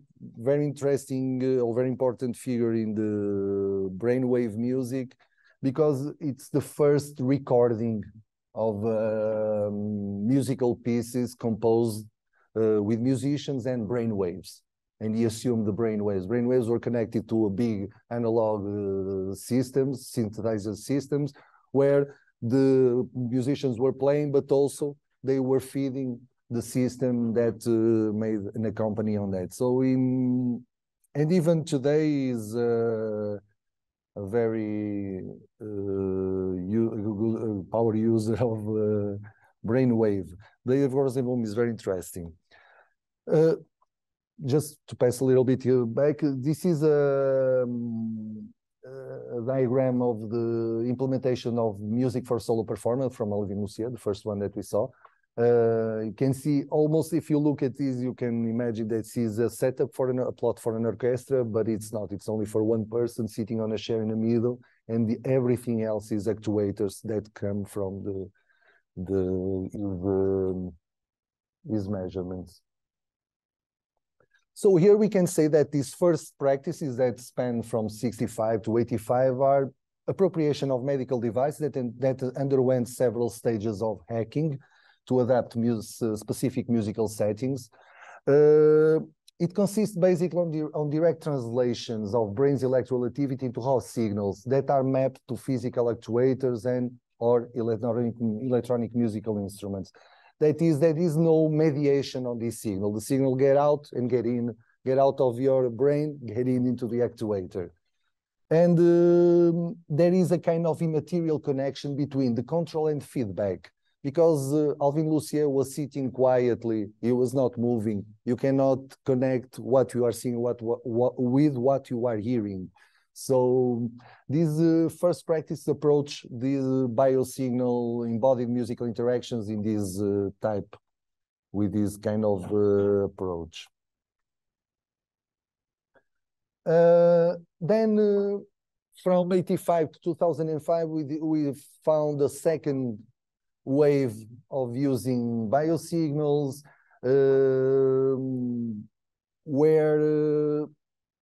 very interesting or very important figure in the brainwave music because it's the first recording of uh, musical pieces composed uh, with musicians and brainwaves and he assumed the brainwaves. Brainwaves were connected to a big analog uh, systems, synthesizer systems, where the musicians were playing, but also they were feeding the system that uh, made an accompany on that. So in and even today is uh, a very uh, power user of uh, brainwave. The Rosenboom is very interesting. Uh, just to pass a little bit back, this is a, um, a, diagram of the implementation of music for solo performance from Alvin Lucier, the first one that we saw. Uh, you can see almost if you look at this, you can imagine that this is a setup for an, a plot for an orchestra, but it's not. It's only for one person sitting on a chair in the middle, and the, everything else is actuators that come from the the, the these measurements. So here we can say that these first practices that span from 65 to 85 are appropriation of medical devices that, that underwent several stages of hacking to adapt mus uh, specific musical settings. Uh, it consists basically on, the, on direct translations of brain's electrical activity into raw signals that are mapped to physical actuators and or electronic, electronic musical instruments. That is, there is no mediation on this signal. The signal get out and get in, get out of your brain, get in into the actuator. And um, there is a kind of immaterial connection between the control and feedback because uh, Alvin Lucier was sitting quietly. He was not moving. You cannot connect what you are seeing what, what, what with what you are hearing. So this uh, first practice approach the biosignal embodied musical interactions in this uh, type with this kind of uh, approach. Uh, then uh, from 85 to 2005, we, we found a second wave of using biosignals um, where uh,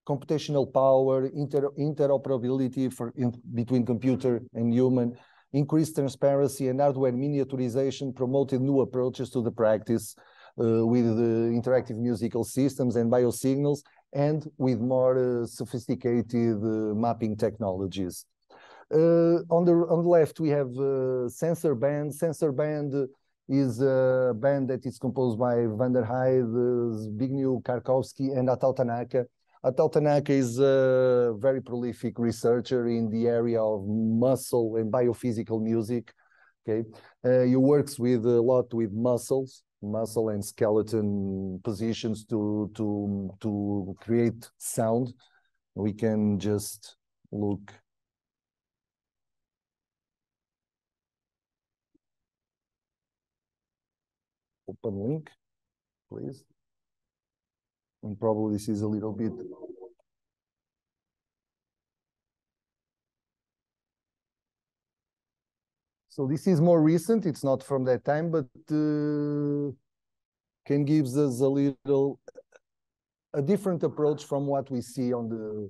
computational power, inter interoperability for in, between computer and human, increased transparency and hardware miniaturization promoted new approaches to the practice uh, with uh, interactive musical systems and biosignals and with more uh, sophisticated uh, mapping technologies. Uh, on the on the left, we have Sensorband. Sensor band is a band that is composed by Van der Heide, Zbigniew Karkowski, and Atau Tanaka. Atau Tanaka is a very prolific researcher in the area of muscle and biophysical music. Okay, uh, he works with a lot with muscles, muscle and skeleton positions to to to create sound. We can just look open link, please. And probably this is a little bit So this is more recent. It's not from that time, but uh, can gives us a little a different approach from what we see on the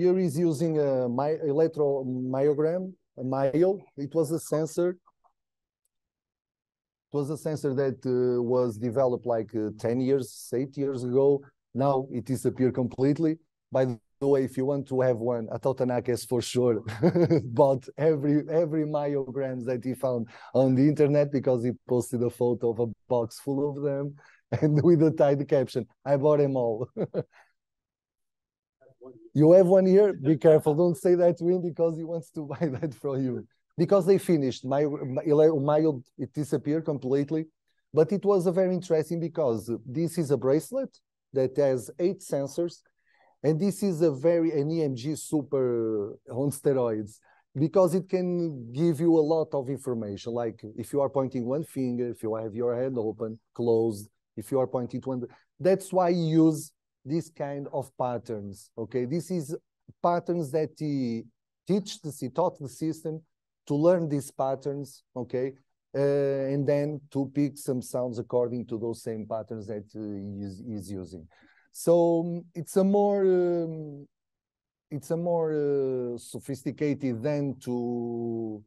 Here is using a my, electromyogram, a myo. It was a sensor. It was a sensor that uh, was developed like uh, 10 years, eight years ago. Now it disappeared completely. By the way, if you want to have one, Atau Tanaka has for sure bought every every myograms that he found on the internet because he posted a photo of a box full of them and with a tidy caption, I bought them all. You have one here. Be careful. Don't say that to him because he wants to buy that from you. Because they finished. My, my, it disappeared completely. But it was a very interesting because this is a bracelet that has eight sensors. And this is a very an EMG super on steroids because it can give you a lot of information. Like if you are pointing one finger, if you have your hand open, closed, if you are pointing to one, that's why you use this kind of patterns. Okay, this is patterns that he teach the he taught the system to learn these patterns. Okay, uh, and then to pick some sounds according to those same patterns that uh, is using. So um, it's a more um, it's a more uh, sophisticated than to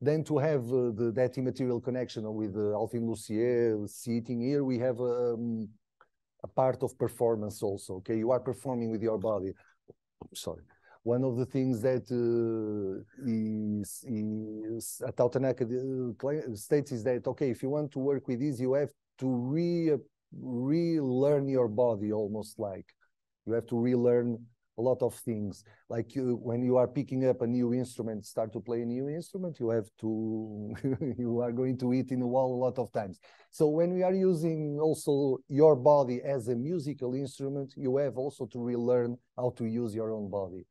than to have uh, the, that immaterial connection with uh, Alvin Lucier sitting here. We have um, a part of performance also. Okay, you are performing with your body. Sorry. One of the things that uh, is, is Atau Tanaka uh, states is that okay, if you want to work with this, you have to re relearn your body almost like you have to relearn a lot of things. Like you, when you are picking up a new instrument, start to play a new instrument, you have to, you are going to hit in the wall a lot of times. So when we are using also your body as a musical instrument, you have also to relearn how to use your own body.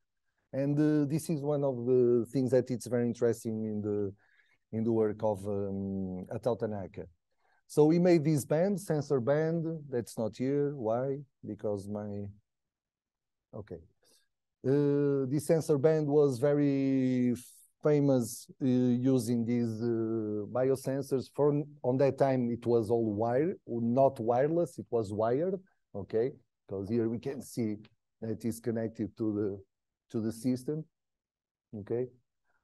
And uh, this is one of the things that it's very interesting in the in the work of um. So we made this band, Sensorband, that's not here. Why? Because my, okay. Uh, this Sensorband was very famous uh, using these uh, biosensors. For on that time, it was all wire, not wireless. It was wired. Okay, because here we can see that is connected to the to the system. Okay,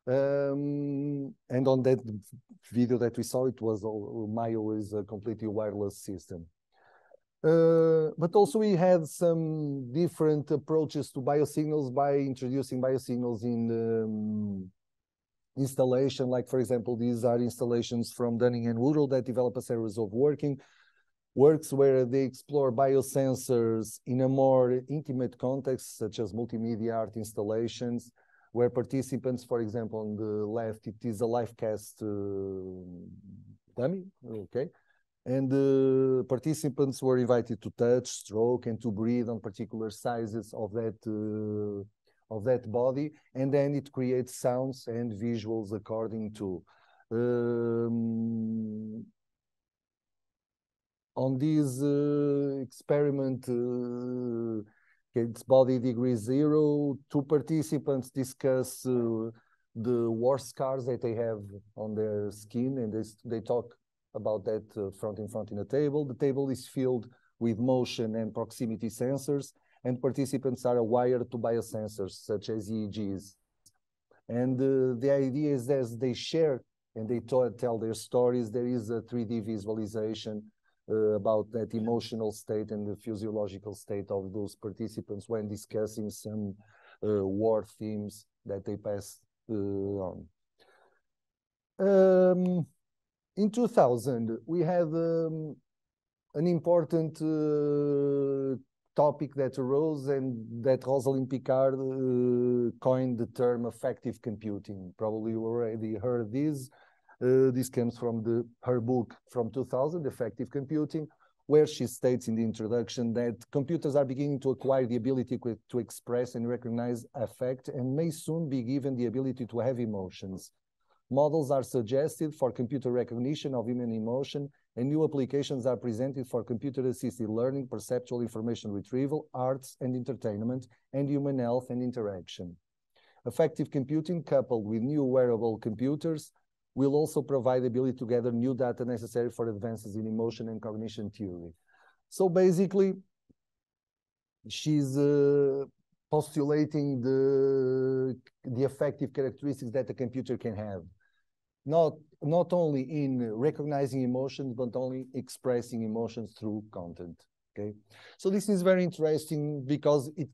um, and on that video that we saw, it was all Myo is a completely wireless system. Uh, but also we had some different approaches to biosignals by introducing biosignals in um, installation. Like, for example, these are installations from Dunning and Woodrow that develop a series of working works where they explore biosensors in a more intimate context, such as multimedia art installations, where participants, for example, on the left, it is a live cast uh, dummy, okay, and the participants were invited to touch, stroke, and to breathe on particular sizes of that uh, of that body, and then it creates sounds and visuals according to. Um, on this uh, experiment, uh, it's body degree zero. Two participants discuss uh, the war scars that they have on their skin, and they, they talk about that uh, front in front in a table. The table is filled with motion and proximity sensors, and participants are wired to biosensors such as EEGs. And uh, the idea is as they share and they tell their stories, there is a 3D visualization uh, about that emotional state and the physiological state of those participants when discussing some uh, war themes that they pass uh, on. Um, in 2000, we had um, an important uh, topic that arose and that Rosalind Picard uh, coined the term affective computing. Probably you already heard this. Uh, this comes from the, her book from 2000, Affective Computing, where she states in the introduction that computers are beginning to acquire the ability to express and recognize affect and may soon be given the ability to have emotions. Models are suggested for computer recognition of human emotion and new applications are presented for computer-assisted learning, perceptual information retrieval, arts and entertainment, and human health and interaction. Affective computing coupled with new wearable computers will also provide the ability to gather new data necessary for advances in emotion and cognition theory. So basically, she's uh, postulating the, the affective characteristics that a computer can have. Not, not only in recognizing emotions, but only expressing emotions through content. Okay, so this is very interesting because it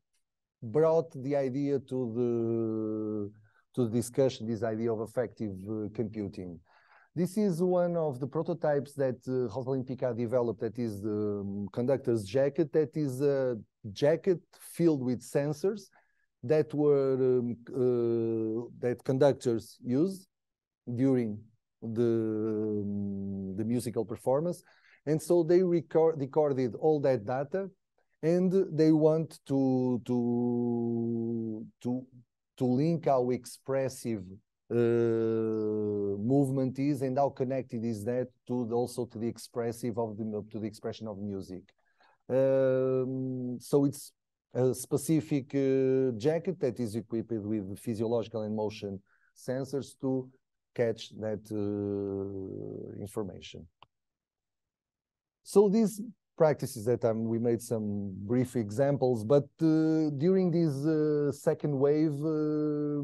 brought the idea to the to the discussion this idea of affective uh, computing. This is one of the prototypes that uh, Picard developed that is the um, conductor's jacket, that is a jacket filled with sensors that were um, uh, that conductors use during the, um, the musical performance. And so they record, recorded all that data and they want to, to, to to link how expressive uh, movement is and how connected is that to the, also to the expressive of the to the expression of music. Um, so it's a specific uh, jacket that is equipped with physiological and motion sensors to catch that uh, information. So these practices that um, we made some brief examples, but uh, during this uh, second wave, uh,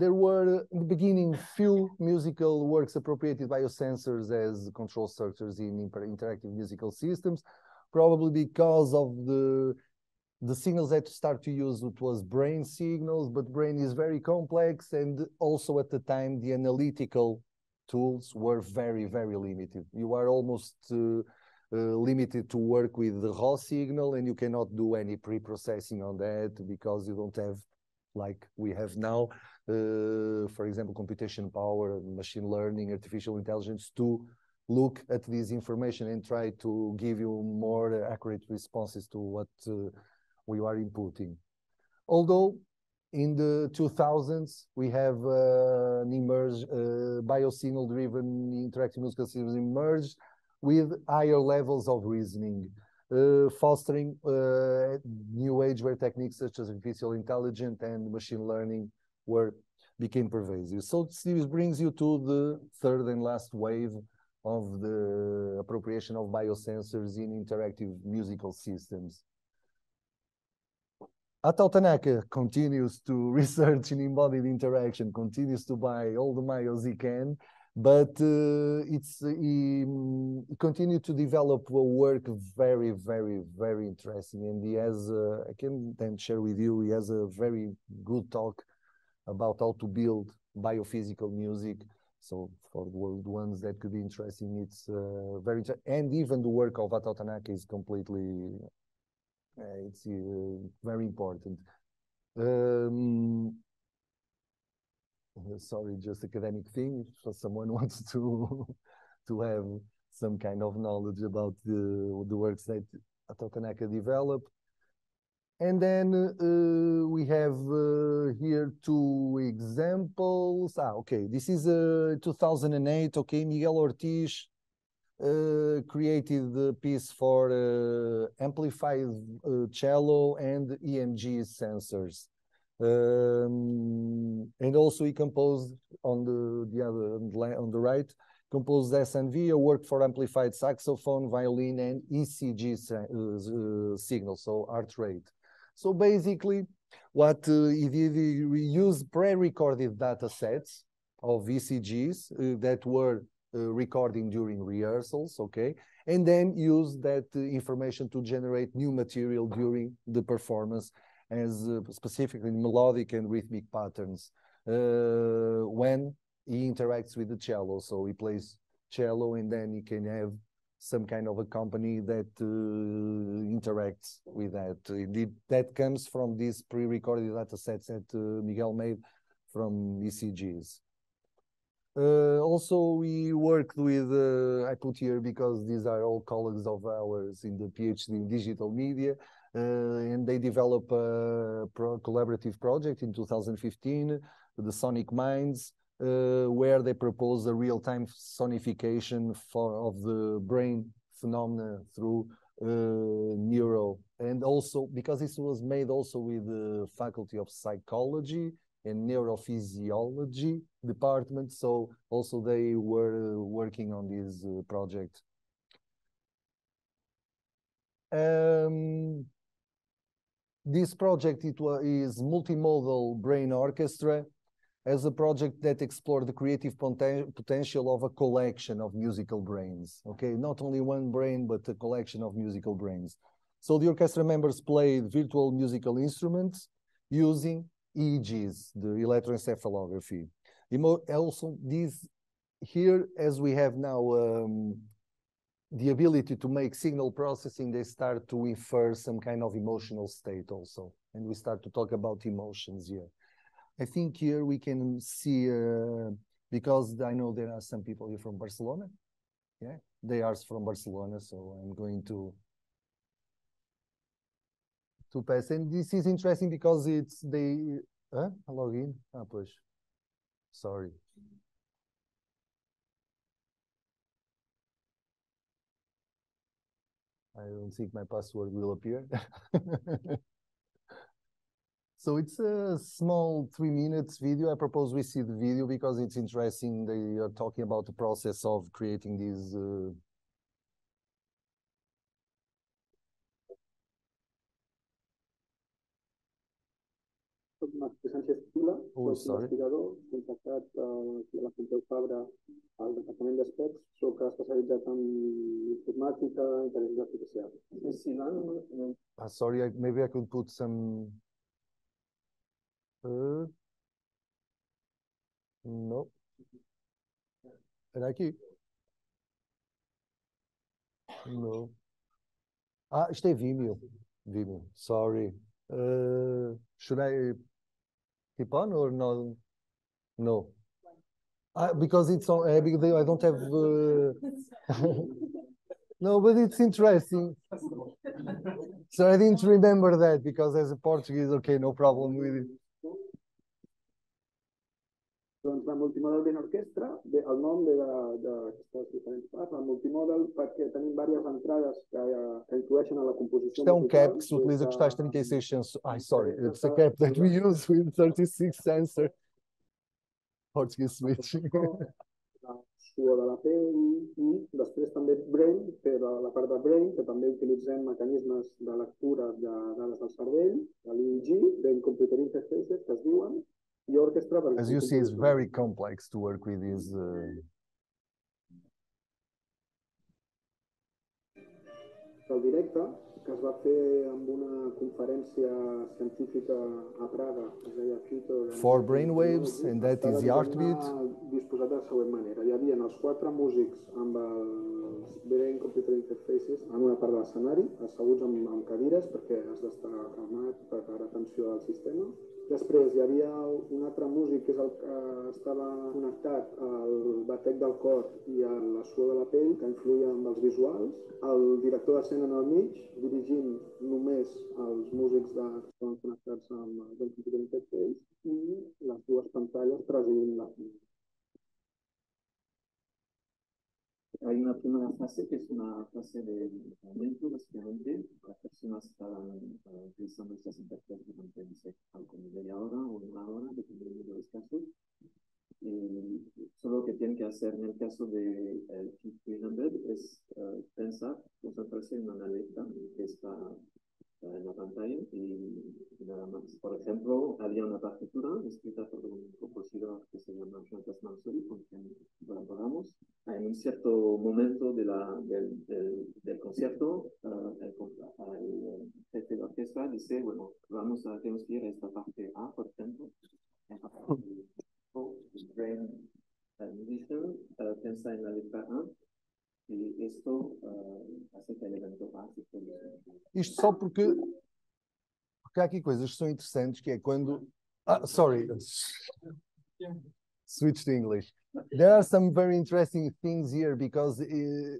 there were in the beginning few musical works appropriated by biosensors as control structures in interactive musical systems, probably because of the the signals that start to use it was brain signals, but brain is very complex, and also at the time the analytical tools were very very limited. You are almost uh, uh, limited to work with the raw signal and you cannot do any pre-processing on that because you don't have like we have now, uh, for example, computation power, machine learning, artificial intelligence to look at this information and try to give you more accurate responses to what uh, we are inputting. Although in the 2000s, we have uh, an emerged uh, biosignal driven interactive musical systems emerged with higher levels of reasoning, uh, fostering uh, new age where techniques such as artificial intelligence and machine learning were became pervasive. So this brings you to the third and last wave of the appropriation of biosensors in interactive musical systems. Tanaka continues to research in embodied interaction, continues to buy all the Myos he can, but uh, it's uh, he, he, continued to develop a work very very very interesting and he has uh, i can then share with you he has a very good talk about how to build biophysical music. So for the ones that could be interesting it's uh, very and even the work of Tanaka is completely it's uh, very important um, sorry, just academic thing. If someone wants to to have some kind of knowledge about the, the works that Atau Tanaka developed. And then uh, we have uh, here two examples. Ah, okay, this is uh, 2008. Okay, Miguel Ortiz uh, created the piece for uh, amplified uh, cello and EMG sensors. Um, and also he composed on the, the other on the right composed SNV, a work for amplified saxophone, violin, and ECG uh, signal, so heart rate. So basically, what uh, he did, we used pre-recorded data sets of ECGs uh, that were uh, recording during rehearsals, okay? And then use that uh, information to generate new material during the performance as uh, specifically melodic and rhythmic patterns when he interacts with the cello. So he plays cello and then he can have some kind of a company that uh, interacts with that. Indeed, that comes from these pre-recorded data sets that uh, Miguel made from ECGs. Uh, also, we worked with, uh, I put here because these are all colleagues of ours in the PhD in digital media, uh, and they developed a pro collaborative project in 2015, the Sonic Minds, uh, where they propose a real-time sonification for of the brain phenomena through uh, neuro and also because this was made also with the faculty of psychology and neurophysiology department so also they were working on this uh, project um, this project it is multimodal brain orchestra as a project that explored the creative poten potential of a collection of musical brains. Okay, not only one brain, but a collection of musical brains. So the orchestra members played virtual musical instruments using EEGs, the electroencephalography. Also, these here, as we have now um, the ability to make signal processing, they start to infer some kind of emotional state also. And we start to talk about emotions here. I think here we can see, uh, because I know there are some people here from Barcelona. Yeah, they are from Barcelona, so I'm going to to pass. And this is interesting because it's they huh? login. Ah, push. Sorry. I don't think my password will appear. So it's a small three minutes video. I propose we see the video because it's interesting. They are talking about the process of creating these uh, oh, sorry. investigador, contactat eh, la Pompeu Fabra al Departament d'Especs, soc especialitzat en informàtica, intel·ligència artificial. Uh, sorry, I, maybe I could put some Uh, no. Era aqui. No. Ah, isto é Vimeo. Vimeo. Sorry. Uh, should I keep or no? No. Ah, because it's on, uh, because I don't have. Uh... no, but it's interesting. so I didn't remember that because as a Portuguese, okay, no problem with it. Doncs la multimodal ben orquestra, bé, el nom de, d'aquestes diferents parts, la multimodal perquè tenim diverses entrades que, que influeixen a la composició Isto é um cap que se utiliza os tais 36 sensores. Ai, sorry, it's a cap that we use with 36 sensor. Portuguese switch. suor de la pell i després també Brain, per la part de Brain, que també utilitzem mecanismes de lectura de dades del cervell, de l'EEG, Brain Computer Interfaces, que es diuen, As you see, it's very complex to work with these. Uh... El directe, que es va fer amb una conferència científica a Praga, es deia Future... For brainwaves, and that is the heartbeat. disposat de la següent manera. Hi havia els quatre músics amb els Brain Computer Interfaces en una part de l'escenari, asseguts amb, amb cadires perquè has d'estar calmat per parar atenció al sistema Després hi havia un altre músic que és el que estava connectat al batec del cor i a la suor de la pell, que influïa amb els visuals. El director d'escena en el mig, dirigint només els músics de, que estaven connectats amb el Computer Interface i les dues pantalles presidint la hay una primera fase que es una fase de entrenamiento, básicamente. Las personas están uh, utilizando estas interfaces durante, no algo media hora o una hora, dependiendo de los casos. Y solo que tienen que hacer en el caso de 300 es uh, pensar, concentrarse en una letra que está en la pantalla y, nada más. Por ejemplo, había una partitura escrita por un compositor que se llama Jean-Claude con quien colaboramos. En un cierto momento de la, del, del, del concierto, uh, el, el, jefe de orquesta dice, bueno, vamos a, tenemos que ir a esta parte A, por ejemplo, brain musician, uh, piensa en la letra A, e isto uh, hace que el evento pase. Isto só porque, porque há aqui coisas que são interessantes, que é quando... Ah, sorry. Switch to English. There are some very interesting things here because, uh,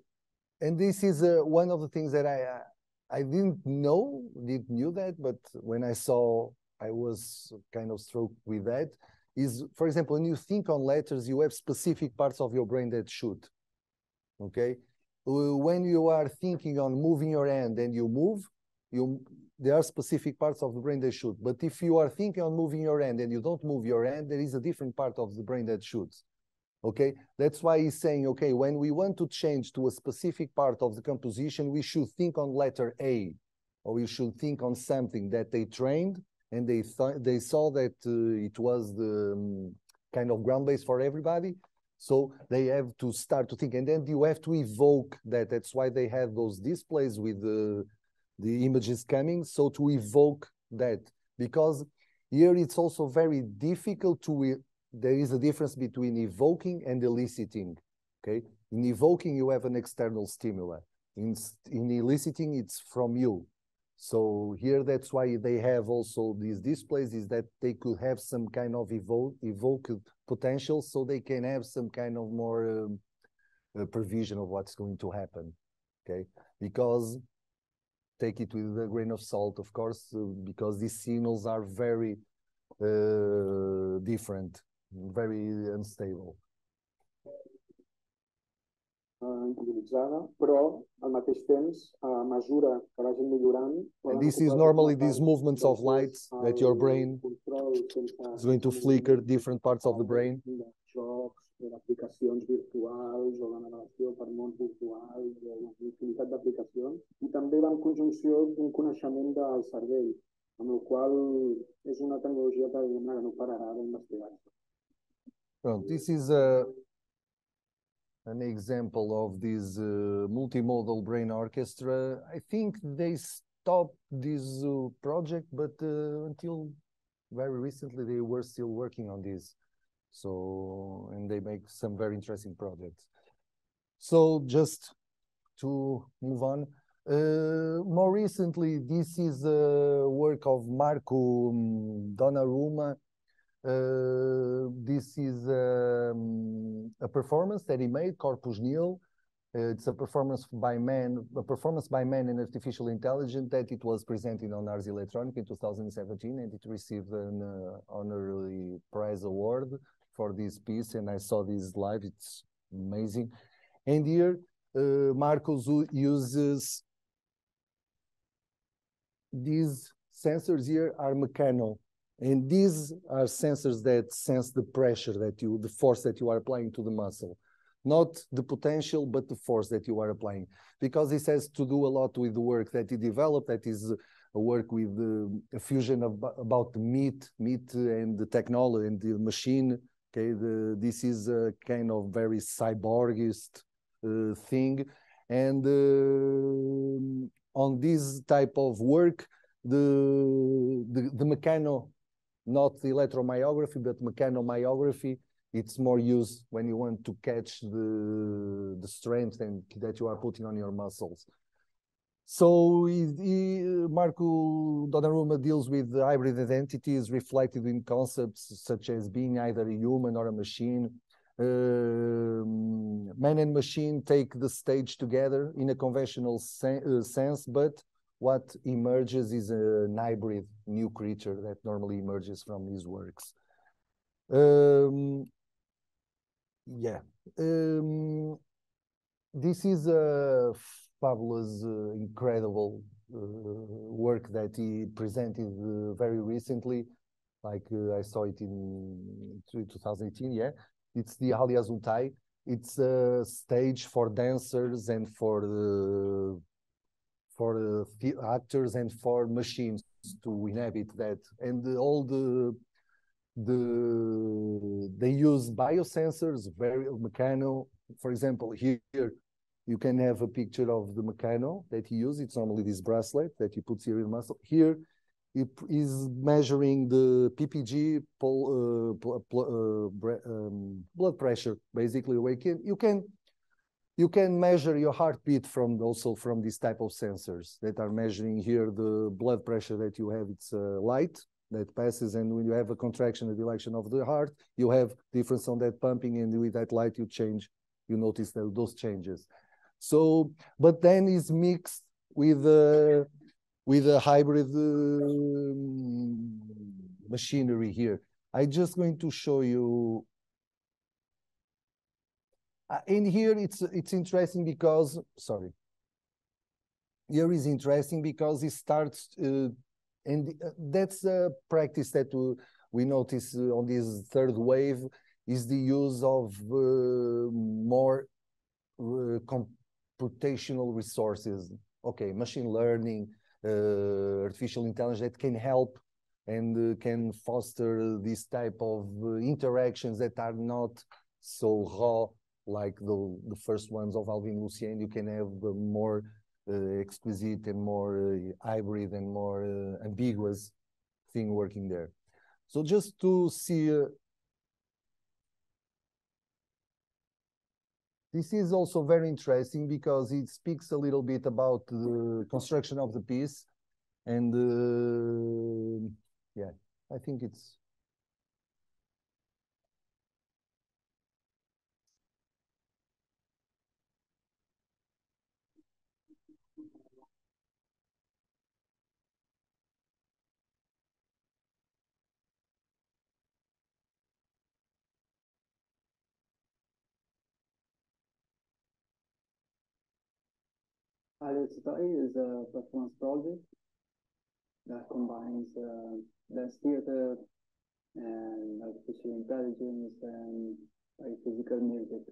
and this is uh, one of the things that I I didn't know, didn't knew that, but when I saw, I was kind of struck with that. Is for example, when you think on letters, you have specific parts of your brain that shoot okay when you are thinking on moving your hand and you move you there are specific parts of the brain that shoot but if you are thinking on moving your hand and you don't move your hand there is a different part of the brain that shoots okay? That's why he's saying okay when we want to change to a specific part of the composition we should think on letter a or we should think on something that they trained and they th they saw that uh, it was the um, kind of ground base for everybody. So they have to start to think, and then you have to evoke that. That's why they have those displays with the, the image is coming. So to evoke that, because here it's also very difficult to, there is a difference between evoking and eliciting, okay? In evoking, you have an external stimuli. In, in eliciting, it's from you. So here, that's why they have also these displays, is that they could have some kind of evoke, evoked potential, so they can have some kind of more um, uh, provision of what's going to happen. Okay, because take it with a grain of salt, of course, uh, because these signals are very uh, different, very unstable. utilitzada, però al mateix temps, a mesura que vagin millorant... And this is normally these movements of light that your brain is going to flicker different parts of the brain. D'aplicacions virtuals o de navegació per mons virtuals una infinitat d'aplicacions i també va en conjunció coneixement del cervell, amb el qual és una tecnologia que, que no pararà d'investigar-se. Well, this is a an example of this uh, multimodal brain orchestra. I think they stopped this uh, project, but uh, until very recently they were still working on this. So, and they make some very interesting projects. So just to move on, uh, more recently, this is a work of Marco um, Donnarumma uh, this is um, a performance that he made, Corpus Nil. Uh, it's a performance by man, a performance by man in artificial intelligence that it was presented on Ars Electronica in 2017, and it received an uh, honorary prize award for this piece. And I saw this live; it's amazing. And here, uh, Marcos uses these sensors here are mechanical and these are sensors that sense the pressure that you, the force that you are applying to the muscle, not the potential, but the force that you are applying. Because this has to do a lot with the work that he developed, that is a work with the fusion of, about the meat, meat and the technology and the machine. Okay, the, this is a kind of very cyborgist uh, thing. And uh, on this type of work, the, the, the mechano not the electromyography, but mechanomyography. It's more used when you want to catch the, the strength and that you are putting on your muscles. So he, he, Marco Donnarumma deals with hybrid identities reflected in concepts such as being either a human or a machine. Uh, man and machine take the stage together in a conventional sen uh, sense, but what emerges is an hybrid new creature that normally emerges from his works. Um, yeah. Um, this is a fabulous, uh, incredible uh, work that he presented uh, very recently. Like I saw it in 2018, yeah. It's the Alia Zǔ Tài. It's a stage for dancers and for for actors and for machines to inhabit that. And all the the they use biosensors, very mechanical For example, here you can have a picture of the Meccano that he uses. It's normally this bracelet that he puts here in muscle. Here it is measuring the PPG, pul, uh, uh, um, blood pressure, basically. Can, you can you can measure your heartbeat from also from this type of sensors that are measuring here the blood pressure that you have. It's a light that passes, and when you have a contraction, a dilation of the heart, you have difference on that pumping, and with that light, you change, you notice those changes. So, but then is mixed with uh, with a hybrid uh, machinery here. I'm just going to show you. Uh, in here, it's it's interesting because sorry. Here is interesting because it starts, uh, and uh, that's a practice that we, we notice uh, on this third wave is the use of uh, more computational resources. Okay, machine learning, uh, artificial intelligence that can help and uh, can foster this type of uh, interactions that are not so raw like the, the first ones of Alvin Lucier. You can have more uh, exquisite and more uh, hybrid and more uh, ambiguous thing working there. So just to see This is also very interesting because it speaks a little bit about the construction of the piece. And uh, yeah, I think it's Zǔ Tài is a performance project that combines uh, dance theater and artificial intelligence and biophysical music.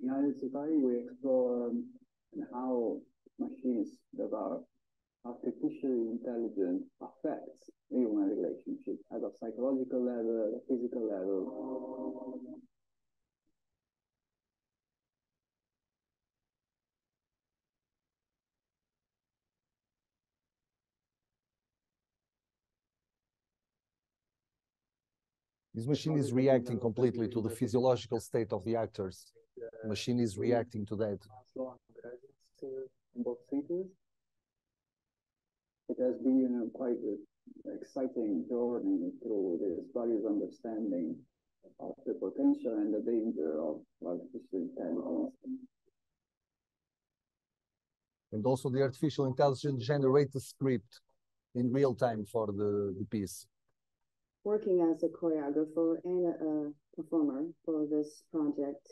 In Zǔ Tài, we explore how machines that are artificially intelligent affects human relationship at a psychological level, a physical level. This machine is reacting completely to the physiological state of the actors. The machine is reacting to that both theaters. It has been quite an exciting journey through this various understanding of the potential and the danger of artificial intelligence. And also the artificial intelligence generates the script in real time for the, the piece. Working as a choreographer and a, a performer for this project,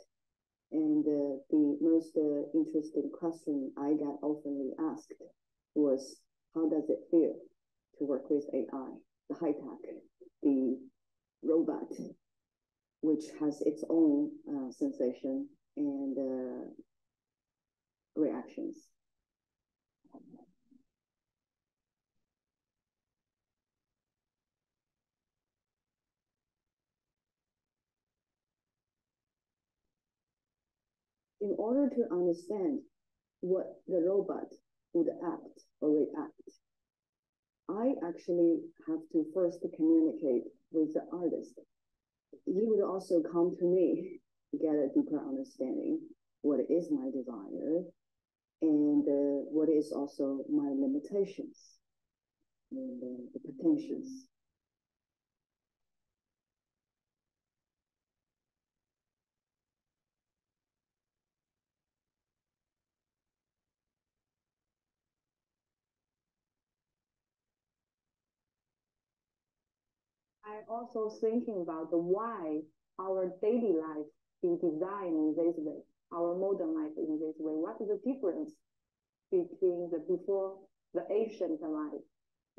and uh, the most uh, interesting question I got often asked was, how does it feel to work with AI, the high tech, the robot, which has its own uh, sensation and uh, reactions. In order to understand what the robot would act or react. I actually have to first communicate with the artist. He would also come to me to get a deeper understanding what is my desire and uh, what is also my limitations and uh, the potentials. I also thinking about the why our daily life is designed in this way, our modern life in this way. What is the difference between the before the ancient life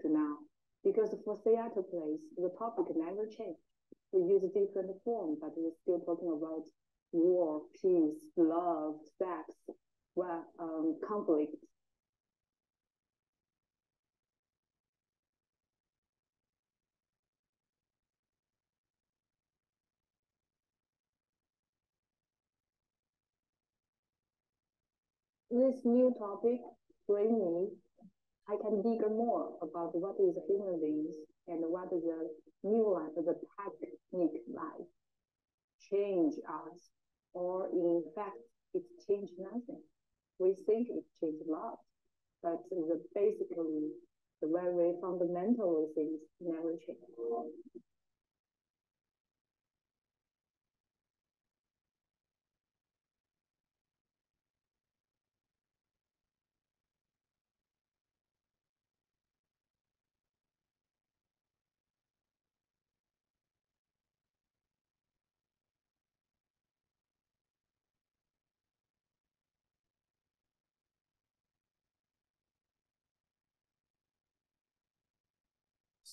to now? Because for theater plays, the topic never changed. We use different form, but we're still talking about war, peace, love, sex, well, um, conflict. This new topic bring me, I can dig more about what is human beings and what the new life, the technique life change us, or in fact, it changed nothing. We think it changed a lot, but the basically the very fundamental things never change.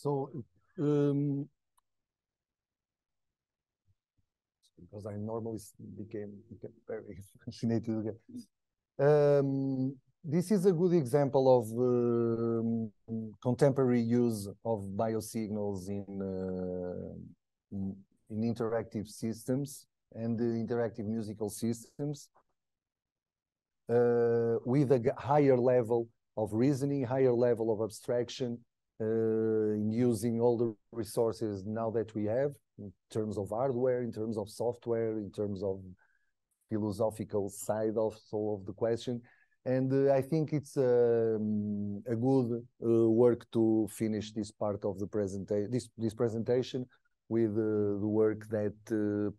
So, um, because I normally became, very fascinated again. Um, this is a good example of um, contemporary use of biosignals in, uh, in, in interactive systems and interactive musical systems uh, with a higher level of reasoning, higher level of abstraction, using all the resources now that we have in terms of hardware, in terms of software, in terms of philosophical side of so of the question. And uh, I think it's um, a good uh, work to finish this part of the presentation, this, this presentation with uh, the work that uh,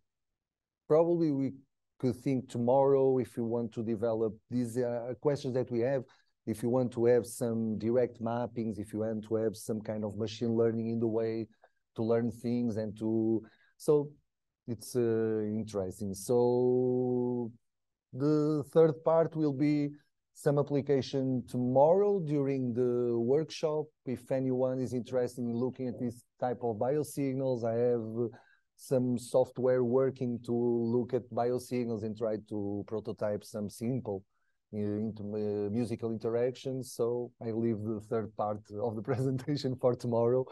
probably we could think tomorrow if we want to develop these uh, questions that we have if you want to have some direct mappings, if you want to have some kind of machine learning in the way to learn things and to, so it's uh, interesting. So the third part will be some application tomorrow during the workshop. If anyone is interested in looking at this type of biosignals, I have some software working to look at biosignals and try to prototype some simple into uh, musical interactions. So I leave the third part of the presentation for tomorrow.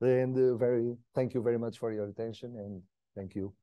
And uh, very thank you very much for your attention and thank you.